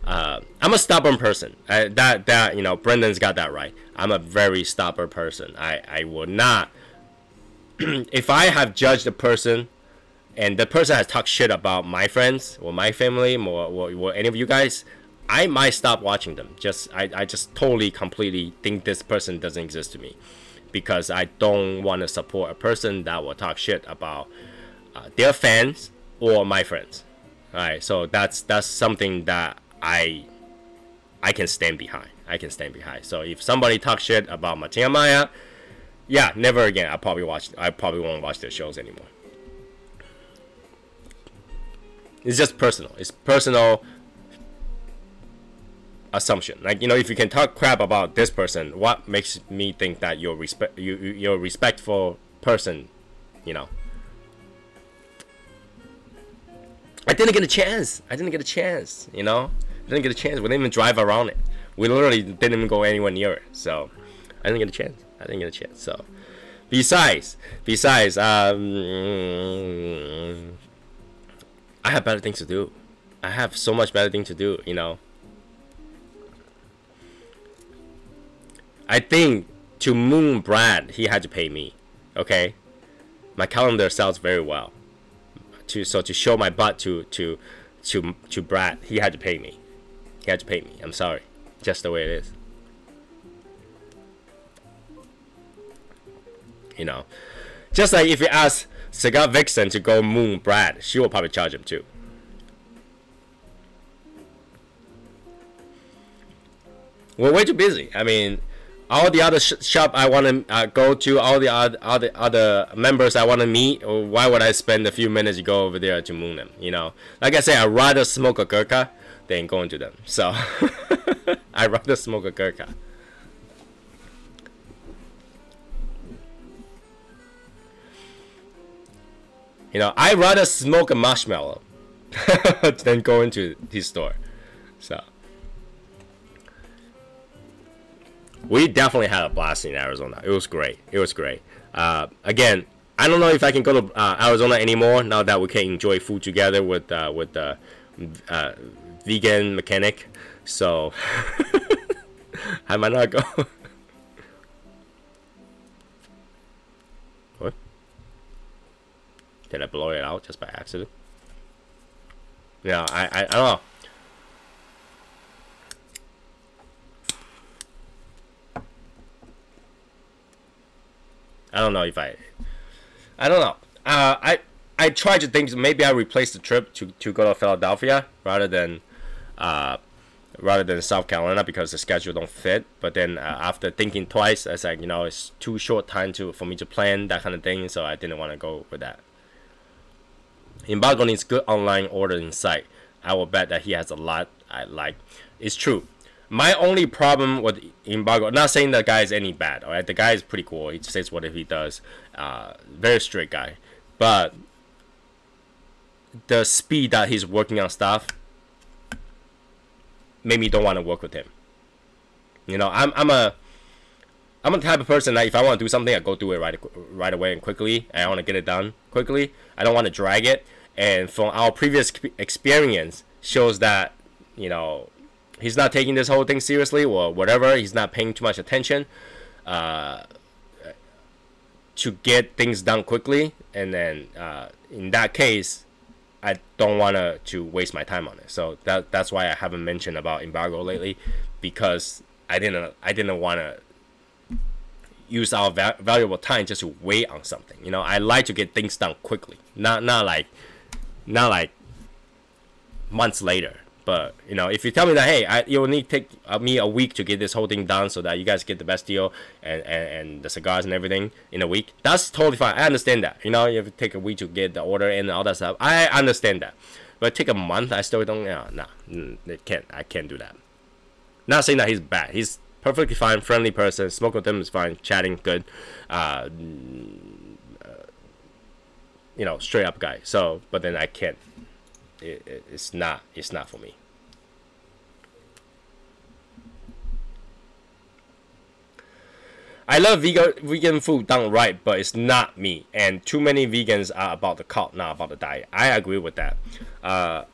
uh, I'm a stubborn person. I, that that you know, Brendan's got that right. I'm a very stubborn person. I I will not. if I have judged a person, and the person has talked shit about my friends or my family or, or, or any of you guys, I might stop watching them. Just I, I just totally completely think this person doesn't exist to me because I don't want to support a person that will talk shit about uh, their fans or my friends. All right, so that's that's something that I I can stand behind. I can stand behind. So if somebody talks shit about Matia Maya, yeah, never again. I probably watch. I probably won't watch their shows anymore. It's just personal. It's personal assumption. Like you know, if you can talk crap about this person, what makes me think that you're respect you you're a respectful person? You know. I didn't get a chance. I didn't get a chance. You know, I didn't get a chance. We didn't even drive around it. We literally didn't even go anywhere near it. So I didn't get a chance. I didn't get a chance. So besides, besides, um, I have better things to do. I have so much better thing to do. You know. I think to moon Brad, he had to pay me. Okay, my calendar sells very well. To so to show my butt to to to to Brad, he had to pay me. He had to pay me. I'm sorry, just the way it is. You know, just like if you ask Cigar Vixen to go moon Brad, she will probably charge him too. We're way too busy. I mean, all the other sh shop I want to uh, go to, all the other, other members I want to meet, why would I spend a few minutes to go over there to moon them? You know, like I say, I'd rather smoke a gurkha than going to them. So I'd rather smoke a gurkha. You know, I'd rather smoke a marshmallow than go into his store. So. We definitely had a blast in Arizona. It was great. It was great. Uh, again, I don't know if I can go to uh, Arizona anymore now that we can enjoy food together with uh, with the uh, vegan mechanic. So I might not go. what? Did I blow it out just by accident? Yeah, I, I, I don't know. I don't know if I. I don't know. Uh, I I tried to think maybe I replace the trip to, to go to Philadelphia rather than uh, rather than South Carolina because the schedule don't fit. But then uh, after thinking twice, I said, you know, it's too short time to for me to plan that kind of thing, so I didn't want to go with that. Embargo needs good online ordering site. I will bet that he has a lot I like. It's true my only problem with embargo not saying the guy is any bad all right? The guy is pretty cool. He says what he does. Uh, very straight guy. But the speed that he's working on stuff made me don't want to work with him. You know i'm, I'm a i'm a type of person that if i want to do something i go do it right right away and quickly and i want to get it done quickly. I don't want to drag it. And from our previous experience shows that you know he's not taking this whole thing seriously or whatever. He's not paying too much attention uh, to get things done quickly. And then uh, in that case, I don't want to to waste my time on it. So that that's why I haven't mentioned about embargo lately because I didn't I didn't want to use our va- valuable time just to wait on something. You know, I like to get things done quickly, not not like not like months later. But you know, if you tell me that hey, I, you'll need to take uh, me a week to get this whole thing done so that you guys get the best deal and, and, and the cigars and everything in a week, that's totally fine. I understand that. You know, you have to take a week to get the order and all that stuff. I understand that. But take a month, I still don't. Yeah, nah, it can't. I can't do that. Not saying that he's bad. He's perfectly fine, friendly person. Smoke with him is fine. Chatting good. Uh, you know, straight up guy. So, but then I can't. It, it, it's not. It's not for me. I love vegan vegan food done right, but it's not me. And too many vegans are about the cult, not about the diet. I agree with that. Uh,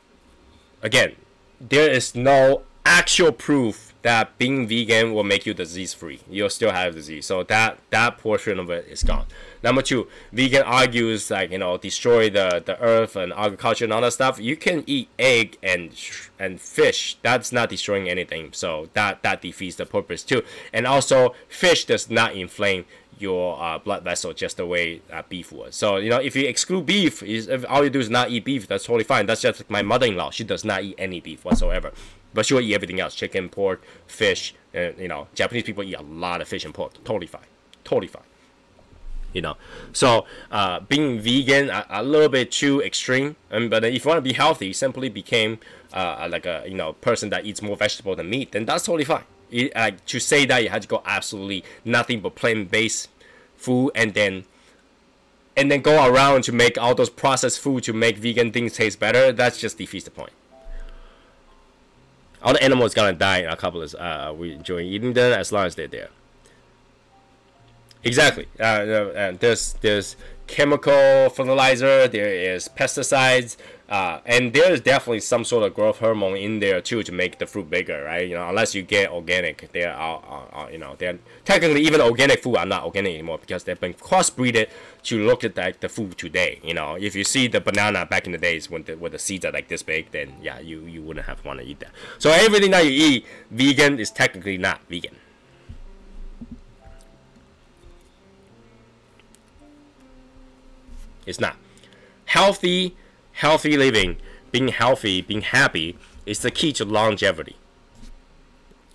again, there is no actual proof that being vegan will make you disease free. You'll still have disease. So that that portion of it is gone. Number two, vegan argues like you know destroy the, the earth and agriculture and all that stuff. You can eat egg and and fish. That's not destroying anything. So that that defeats the purpose too. And also, fish does not inflame your uh, blood vessel just the way uh, beef would. So you know, if you exclude beef, if all you do is not eat beef, that's totally fine. That's just like my mother-in-law. She does not eat any beef whatsoever, but she will eat everything else: chicken, pork, fish. And you know, Japanese people eat a lot of fish and pork. Totally fine. Totally fine. You know, so uh, being vegan a, a, little bit too extreme. Um, but if you want to be healthy, simply became uh, like a you know person that eats more vegetable than meat, then that's totally fine uh, to say that you had to go absolutely nothing but plant-based food and then and then go around to make all those processed food to make vegan things taste better that's just defeats the point all the animals gonna die in a couple of uh, we enjoy eating them as long as they're there. Exactly. Uh, uh, there's there's chemical fertilizer there is pesticides uh, and there's definitely some sort of growth hormone in there too to make the fruit bigger, right? You know, unless you get organic, they are, are, are you know, they're technically even organic food are not organic anymore because they've been crossbreeded to look at like the food today. You know, if you see the banana back in the days when the when the seeds are like this big, then yeah, you you wouldn't have want to eat that. So everything that you eat vegan is technically not vegan. It's not healthy healthy living, being healthy, being happy is the key to longevity.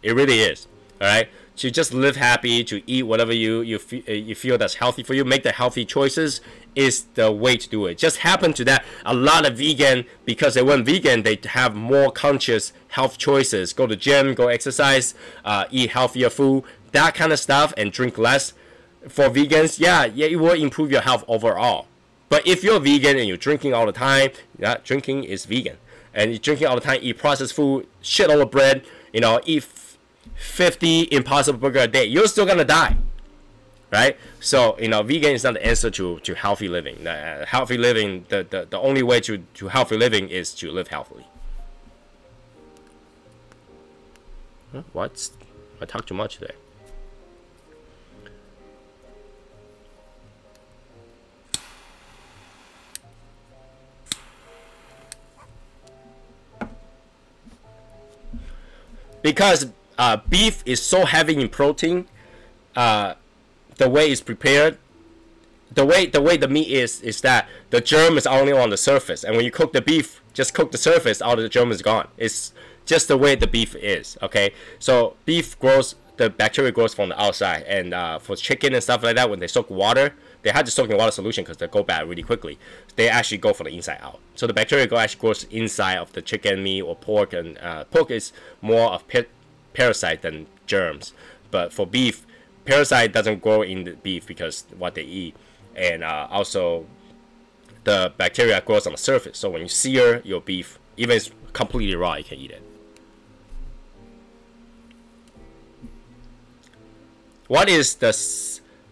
It really is. All right. To just live happy, to eat whatever you you feel, uh, you feel that's healthy for you, make the healthy choices is the way to do it. Just happen to that a lot of vegan because they went vegan, they have more conscious health choices. Go to gym, go exercise, uh, eat healthier food, that kind of stuff, and drink less. For vegans, yeah, yeah, it will improve your health overall. But if you're vegan and you're drinking all the time, yeah, drinking is vegan. And you're drinking all the time, eat processed food, shit all the bread, you know, eat 50 impossible burger a day, you're still gonna die. Right? So, you know, vegan is not the answer to, to healthy living. Uh, healthy living, the, the, the only way to, to healthy living is to live healthily. What? I talked too much there. Because uh, beef is so heavy in protein, uh, the way it's prepared, the way the way the meat is is that the germ is only on the surface, and when you cook the beef, just cook the surface, all the germ is gone. It's just the way the beef is. Okay, so beef grows, the bacteria grows from the outside, and uh, for chicken and stuff like that, when they soak water, they have to soak in water solution because they go bad really quickly. They actually go from the inside out. So the bacteria go actually grows inside of the chicken meat or pork, and uh, pork is more of parasite than germs. But for beef, parasite doesn't grow in the beef because what they eat, and uh, also the bacteria grows on the surface. So when you sear your beef, even if it's completely raw, you can eat it. What is the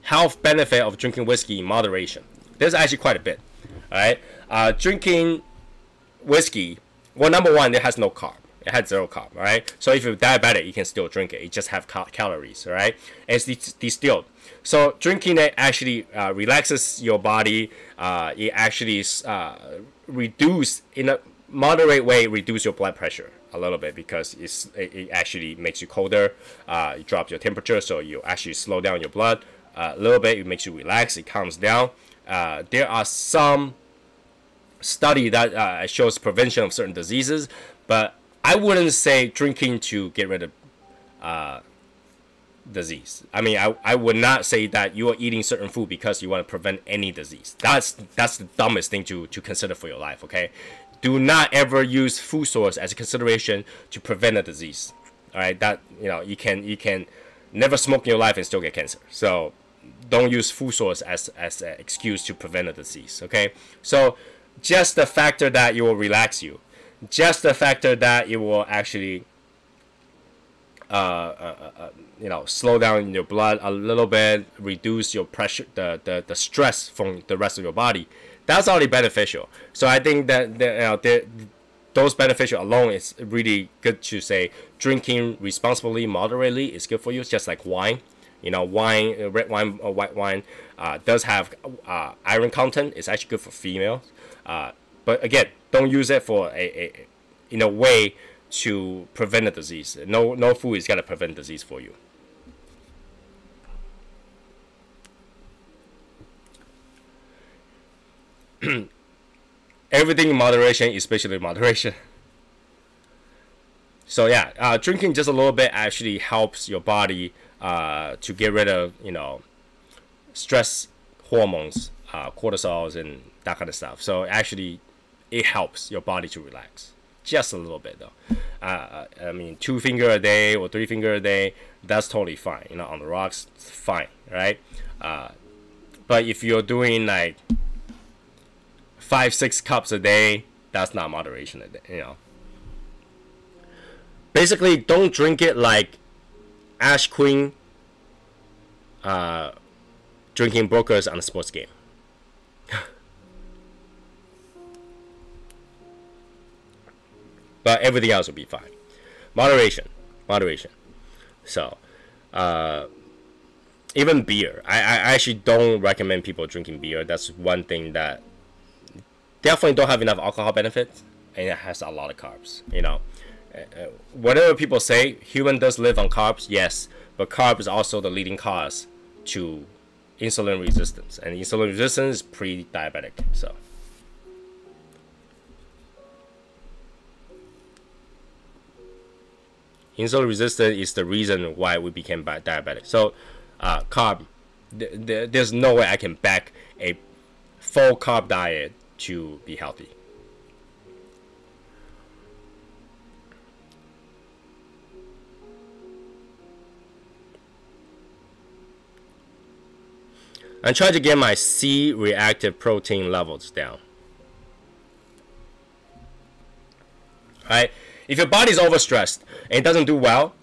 health benefit of drinking whiskey in moderation. There's actually quite a bit. All right, uh, drinking whiskey. Well, number one, it has no carb. It has zero carb. All right. So if you're diabetic, you can still drink it. It just have cal calories. All right. And it's distilled. So drinking it actually uh, relaxes your body. Uh, it actually uh, reduce in a moderate way reduce your blood pressure a little bit because it's, it, it actually makes you colder. Uh, it drops your temperature, so you actually slow down your blood a little bit. It makes you relax. It calms down. Uh, there are some study that uh, shows prevention of certain diseases, but I wouldn't say drinking to get rid of uh, disease. I mean, I, I would not say that you are eating certain food because you want to prevent any disease. That's that's the dumbest thing to, to consider for your life. Okay, do not ever use food source as a consideration to prevent a disease. All right, that you know you can you can never smoke in your life and still get cancer. So don't use food source as as an excuse to prevent a disease. Okay, so just the factor that it will relax you, just the factor that it will actually, uh, uh, uh, uh, you know, slow down your blood a little bit, reduce your pressure, the, the the stress from the rest of your body. That's already beneficial. So I think that, that you know, there, those beneficial alone is really good to say drinking responsibly, moderately is good for you. Just like wine. You know, wine, uh, red wine, or white wine uh, does have uh, iron content. It's actually good for females. Uh, but again, don't use it for a, a in a way to prevent a disease. No, no food is gonna prevent disease for you. Everything in moderation, especially moderation. So yeah, uh, drinking just a little bit actually helps your body uh, to get rid of you know stress hormones, uh, cortisols, and that kind of stuff. So actually, it helps your body to relax just a little bit though. Uh, I mean, two finger a day or three finger a day, that's totally fine. You know, on the rocks, fine, right? Uh, but if you're doing like five, six cups a day, that's not moderation. You know. Basically, don't drink it like Ash Queen uh, drinking brokers on a sports game. but everything else will be fine. Moderation, moderation. So, uh, even beer, I, I actually don't recommend people drinking beer. That's one thing that definitely don't have enough alcohol benefits, and it has a lot of carbs. You know, uh, uh whatever people say, human does live on carbs, yes, but carbs is also the leading cause to insulin resistance, and insulin resistance is pre-diabetic. So. insulin resistance is the reason why we became diabetic. So, uh, carb, th th there's no way I can back a full carb diet to be healthy. I'm trying to get my C-reactive protein levels down. Right? If your body's overstressed and it doesn't do well,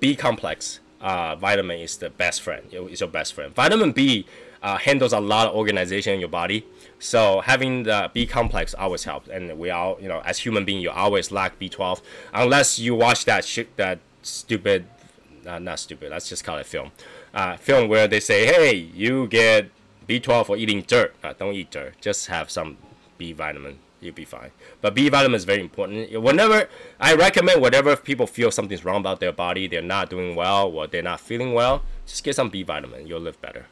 B complex uh, vitamin is the best friend. It's your best friend. Vitamin B uh, handles a lot of organization in your body. So having the B complex always helps. And we all, you know, as human being, you always lack B12 unless you watch that that stupid, uh, not stupid. Let's just call it film. Uh, film where they say, hey, you get B12 for eating dirt. Uh, don't eat dirt. Just have some B vitamin you'll be fine. But B vitamin is very important. Whenever I recommend, whatever if people feel something's wrong about their body, they're not doing well, or they're not feeling well, just get some B vitamin. You'll live better.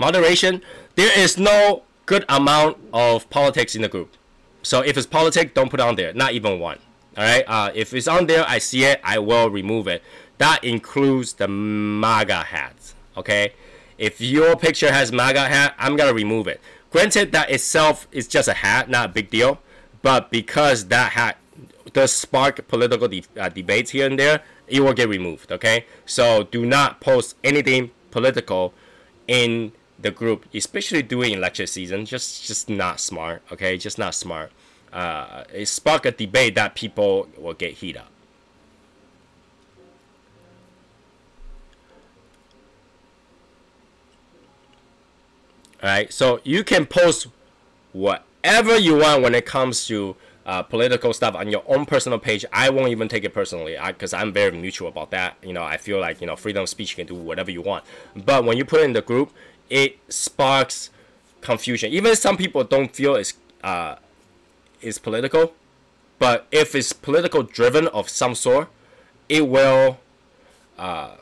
Moderation. There is no good amount of politics in the group. So if it's politics, don't put on there. Not even one. All right. Uh, if it's on there, I see it. I will remove it. That includes the MAGA hats. Okay. If your picture has MAGA hat, I'm gonna remove it. Granted, that itself is just a hat, not a big deal. But because that hat does spark political de uh, debates here and there, it will get removed. Okay. So do not post anything political in the group, especially during election season. Just, just not smart. Okay. Just not smart uh, it spark a debate that people will get heat up. Alright, so you can post whatever you want when it comes to uh, political stuff on your own personal page. I won't even take it personally because I'm very neutral about that. You know, I feel like, you know, freedom of speech, you can do whatever you want. But when you put it in the group, it sparks confusion. Even some people don't feel it's uh, is political, but if it's political driven of some sort, it will uh,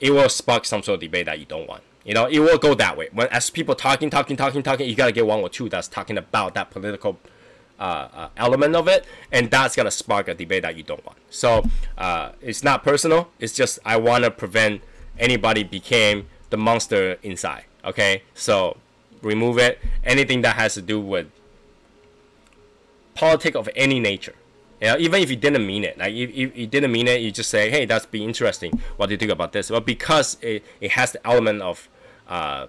it will spark some sort of debate that you don't want. You know, it will go that way. When as people talking, talking, talking, talking, you gotta get one or two that's talking about that political uh, uh, element of it, and that's gonna spark a debate that you don't want. So uh, it's not personal. It's just I want to prevent anybody became the monster inside. Okay, so remove it. Anything that has to do with politics of any nature. Yeah, even if you didn't mean it, like if, if you didn't mean it, you just say, "Hey, that's be interesting. What do you think about this?" But because it, it has the element of uh,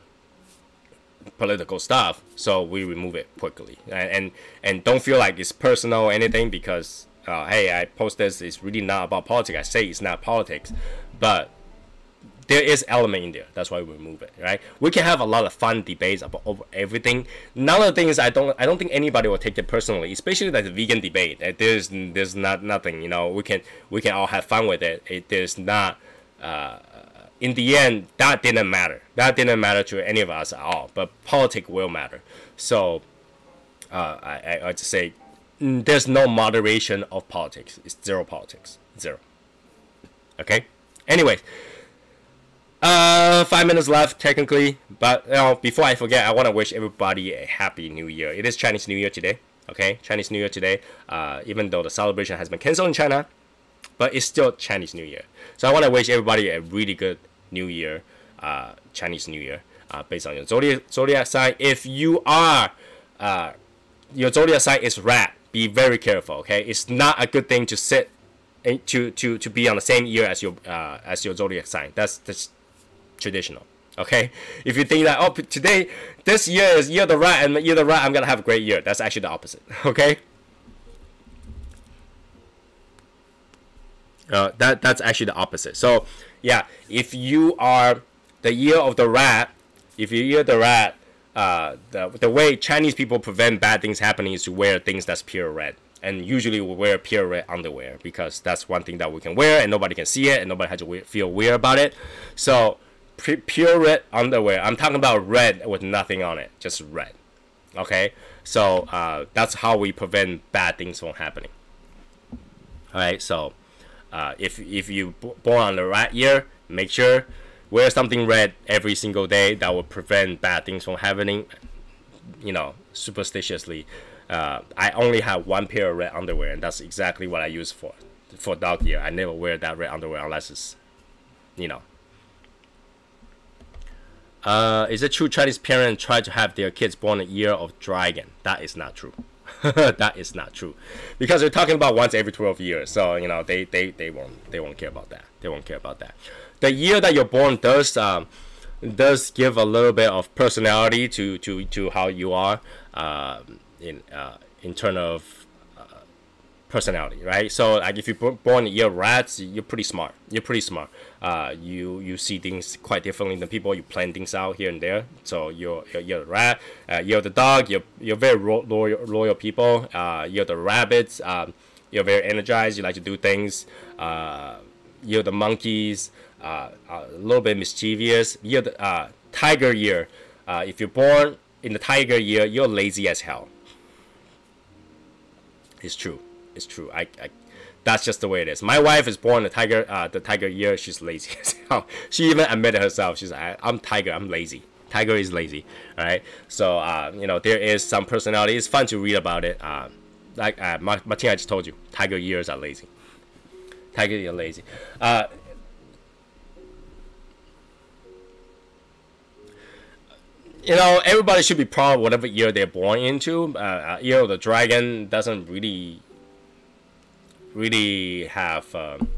political stuff, so we remove it quickly, and and, and don't feel like it's personal or anything because uh, hey, I post this. It's really not about politics. I say it's not politics, but there is element in there. That's why we remove it, right? We can have a lot of fun debates about over everything. None of the things I don't I don't think anybody will take it personally, especially like the vegan debate. There's there's not nothing, you know. We can we can all have fun with it. It there's not. Uh, in the end, that didn't matter. That didn't matter to any of us at all. But politics will matter. So, uh, I I, just say, mm, there's no moderation of politics. It's zero politics. Zero. Okay. Anyways. Uh, five minutes left technically, but you know, before I forget, I want to wish everybody a happy New Year. It is Chinese New Year today. Okay, Chinese New Year today. Uh, even though the celebration has been canceled in China, but it's still Chinese New Year. So I want to wish everybody a really good New Year, uh, Chinese New Year, uh, based on your zodiac zodiac sign. If you are, uh, your zodiac sign is rat, be very careful. Okay, it's not a good thing to sit, to to to be on the same year as your uh, as your zodiac sign. That's that's traditional. Okay, if you think that oh today this year is year the rat and year the rat I'm gonna have a great year, that's actually the opposite. Okay. Uh, that that's actually the opposite. So yeah, if you are the year of the rat, if you year the rat, uh, the the way Chinese people prevent bad things happening is to wear things that's pure red. And usually we wear pure red underwear because that's one thing that we can wear and nobody can see it and nobody has to feel weird about it. So pure red underwear. I'm talking about red with nothing on it, just red. Okay, so uh, that's how we prevent bad things from happening. All right, so uh, if if you born on the right year, make sure wear something red every single day. That will prevent bad things from happening. You know, superstitiously. Uh, I only have one pair of red underwear, and that's exactly what I use for for dog year. I never wear that red underwear unless it's, you know, uh, is it true Chinese parents try to have their kids born a year of dragon? That is not true. that is not true, because they're talking about once every twelve years. So you know they, they, they won't they won't care about that. They won't care about that. The year that you're born does um, does give a little bit of personality to to, to how you are uh, in uh, in terms of personality, right? So like if you're born year rats, you're pretty smart. You're pretty smart. Uh, you you see things quite differently than people. You plan things out here and there. So you're you're, you're the rat. Uh, you're the dog. You're you're very loyal loyal people. Uh, you're the rabbits. Um, you're very energized. You like to do things. Uh, you're the monkeys. Uh, a little bit mischievous. You're the uh, tiger year. Uh, if you're born in the tiger year, you're lazy as hell. It's true it's true. I, I that's just the way it is. My wife is born the tiger uh, the tiger year. She's lazy. She even admitted herself. She's like, I'm tiger. I'm lazy. Tiger is lazy. All right. So uh, you know there is some personality. It's fun to read about it. Uh, like uh, just told you, tiger years are lazy. Tiger are lazy. Uh, you know, everybody should be proud of whatever year they're born into. Uh, uh, year of the dragon doesn't really really have um,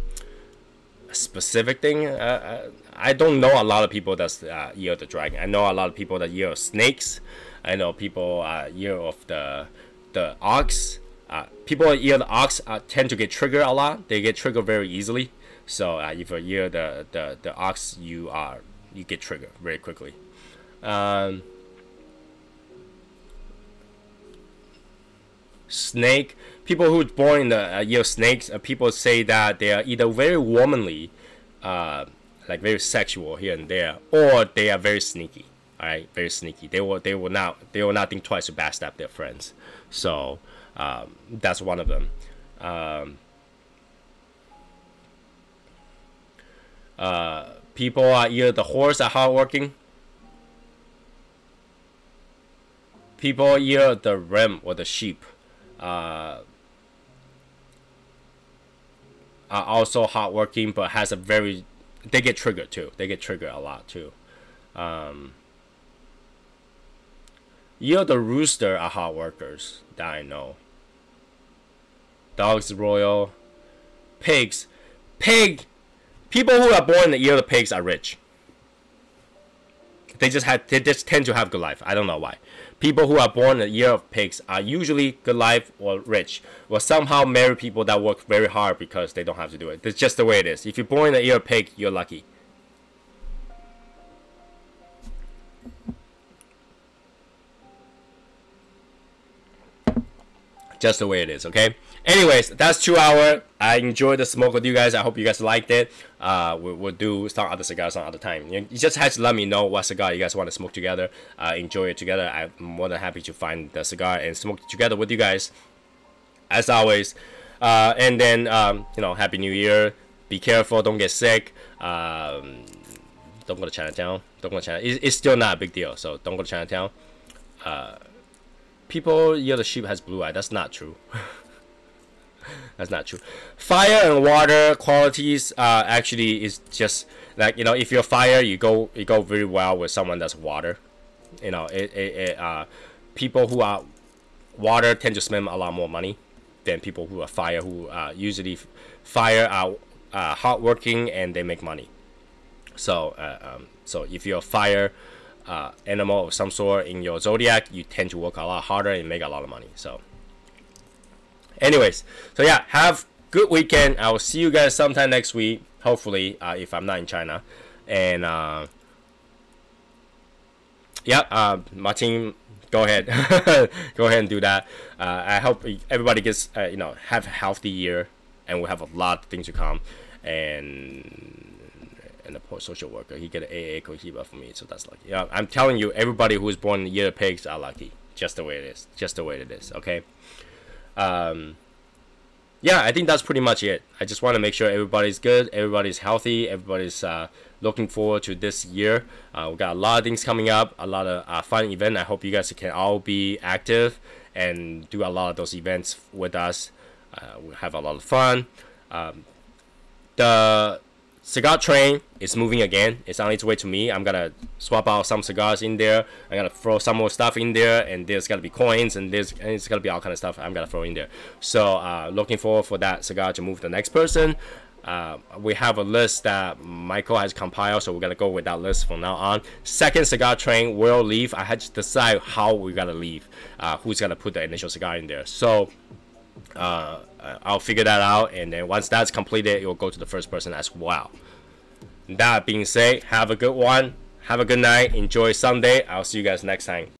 a specific thing. Uh, uh, I don't know a lot of people that's uh, year of the dragon. I know a lot of people that year of snakes. I know people uh, year of the the ox. Uh, people year of the ox uh, tend to get triggered a lot. They get triggered very easily. So uh, if you year the, the the ox, you are you get triggered very quickly. Um, snake people who are born in the uh, year of snakes, uh, people say that they are either very womanly, uh, like very sexual here and there, or they are very sneaky. All right, very sneaky. They will they will not they will not think twice to backstab their friends. So um, that's one of them. Um, uh, people are either the horse are hardworking. People are either the ram or the sheep. Uh, are also hardworking, but has a very they get triggered too. They get triggered a lot too. Um, know the rooster are hard workers that I know. Dogs royal, pigs, pig. People who are born in the year of the pigs are rich. They just had they just tend to have good life. I don't know why. People who are born in the year of pigs are usually good life or rich, or somehow marry people that work very hard because they don't have to do it. That's just the way it is. If you're born in the year of pig, you're lucky. just the way it is okay anyways that's two hour. I enjoyed the smoke with you guys. I hope you guys liked it. Uh we'll, we'll do some other cigars some other time. You, just have to let me know what cigar you guys want to smoke together. Uh enjoy it together. I'm more than happy to find the cigar and smoke together with you guys. As always. Uh and then um you know happy new year. Be careful. Don't get sick. Um don't go to chinatown. Don't go to china it's, it's still not a big deal so don't go to chinatown. Uh people yeah the sheep has blue eye. That's not true that's not true. Fire and water qualities uh actually is just like you know if you're fire you go you go very well with someone that's water. You know it, it, it uh people who are water tend to spend a lot more money than people who are fire who uh usually fire are uh, hardworking and they make money. So uh, um, so if you're a fire uh, animal of some sort in your zodiac, you tend to work a lot harder and make a lot of money. So, anyways, so yeah, have good weekend. I will see you guys sometime next week. Hopefully, uh, if I'm not in China, and uh, yeah, uh, Martin, go ahead, go ahead and do that. Uh, I hope everybody gets uh, you know have a healthy year, and we have a lot of things to come, and and the poor social worker. He get an AA Cohiba for me, so that's lucky. Yeah, I'm telling you, everybody who is born in the year of pigs are lucky. Just the way it is. Just the way it is. Okay. Um. Yeah, I think that's pretty much it. I just want to make sure everybody's good, everybody's healthy, everybody's uh, looking forward to this year. Uh, we got a lot of things coming up, a lot of uh, fun event. I hope you guys can all be active and do a lot of those events with us. Uh, we have a lot of fun. Um, the cigar train is moving again. It's on its way to me. I'm gonna swap out some cigars in there. I'm gonna throw some more stuff in there, and there's gonna be coins, and there's and it's gonna be all kind of stuff I'm gonna throw in there. So uh, looking forward for that cigar to move the next person. Uh, we have a list that Michael has compiled, so we're gonna go with that list from now on. Second cigar train will leave. I had to decide how we gotta leave. Uh, who's gonna put the initial cigar in there? So. Uh, Uh, I'll figure that out, and then once that's completed, it will go to the first person as well. That being said, have a good one. Have a good night. Enjoy Sunday. I'll see you guys next time.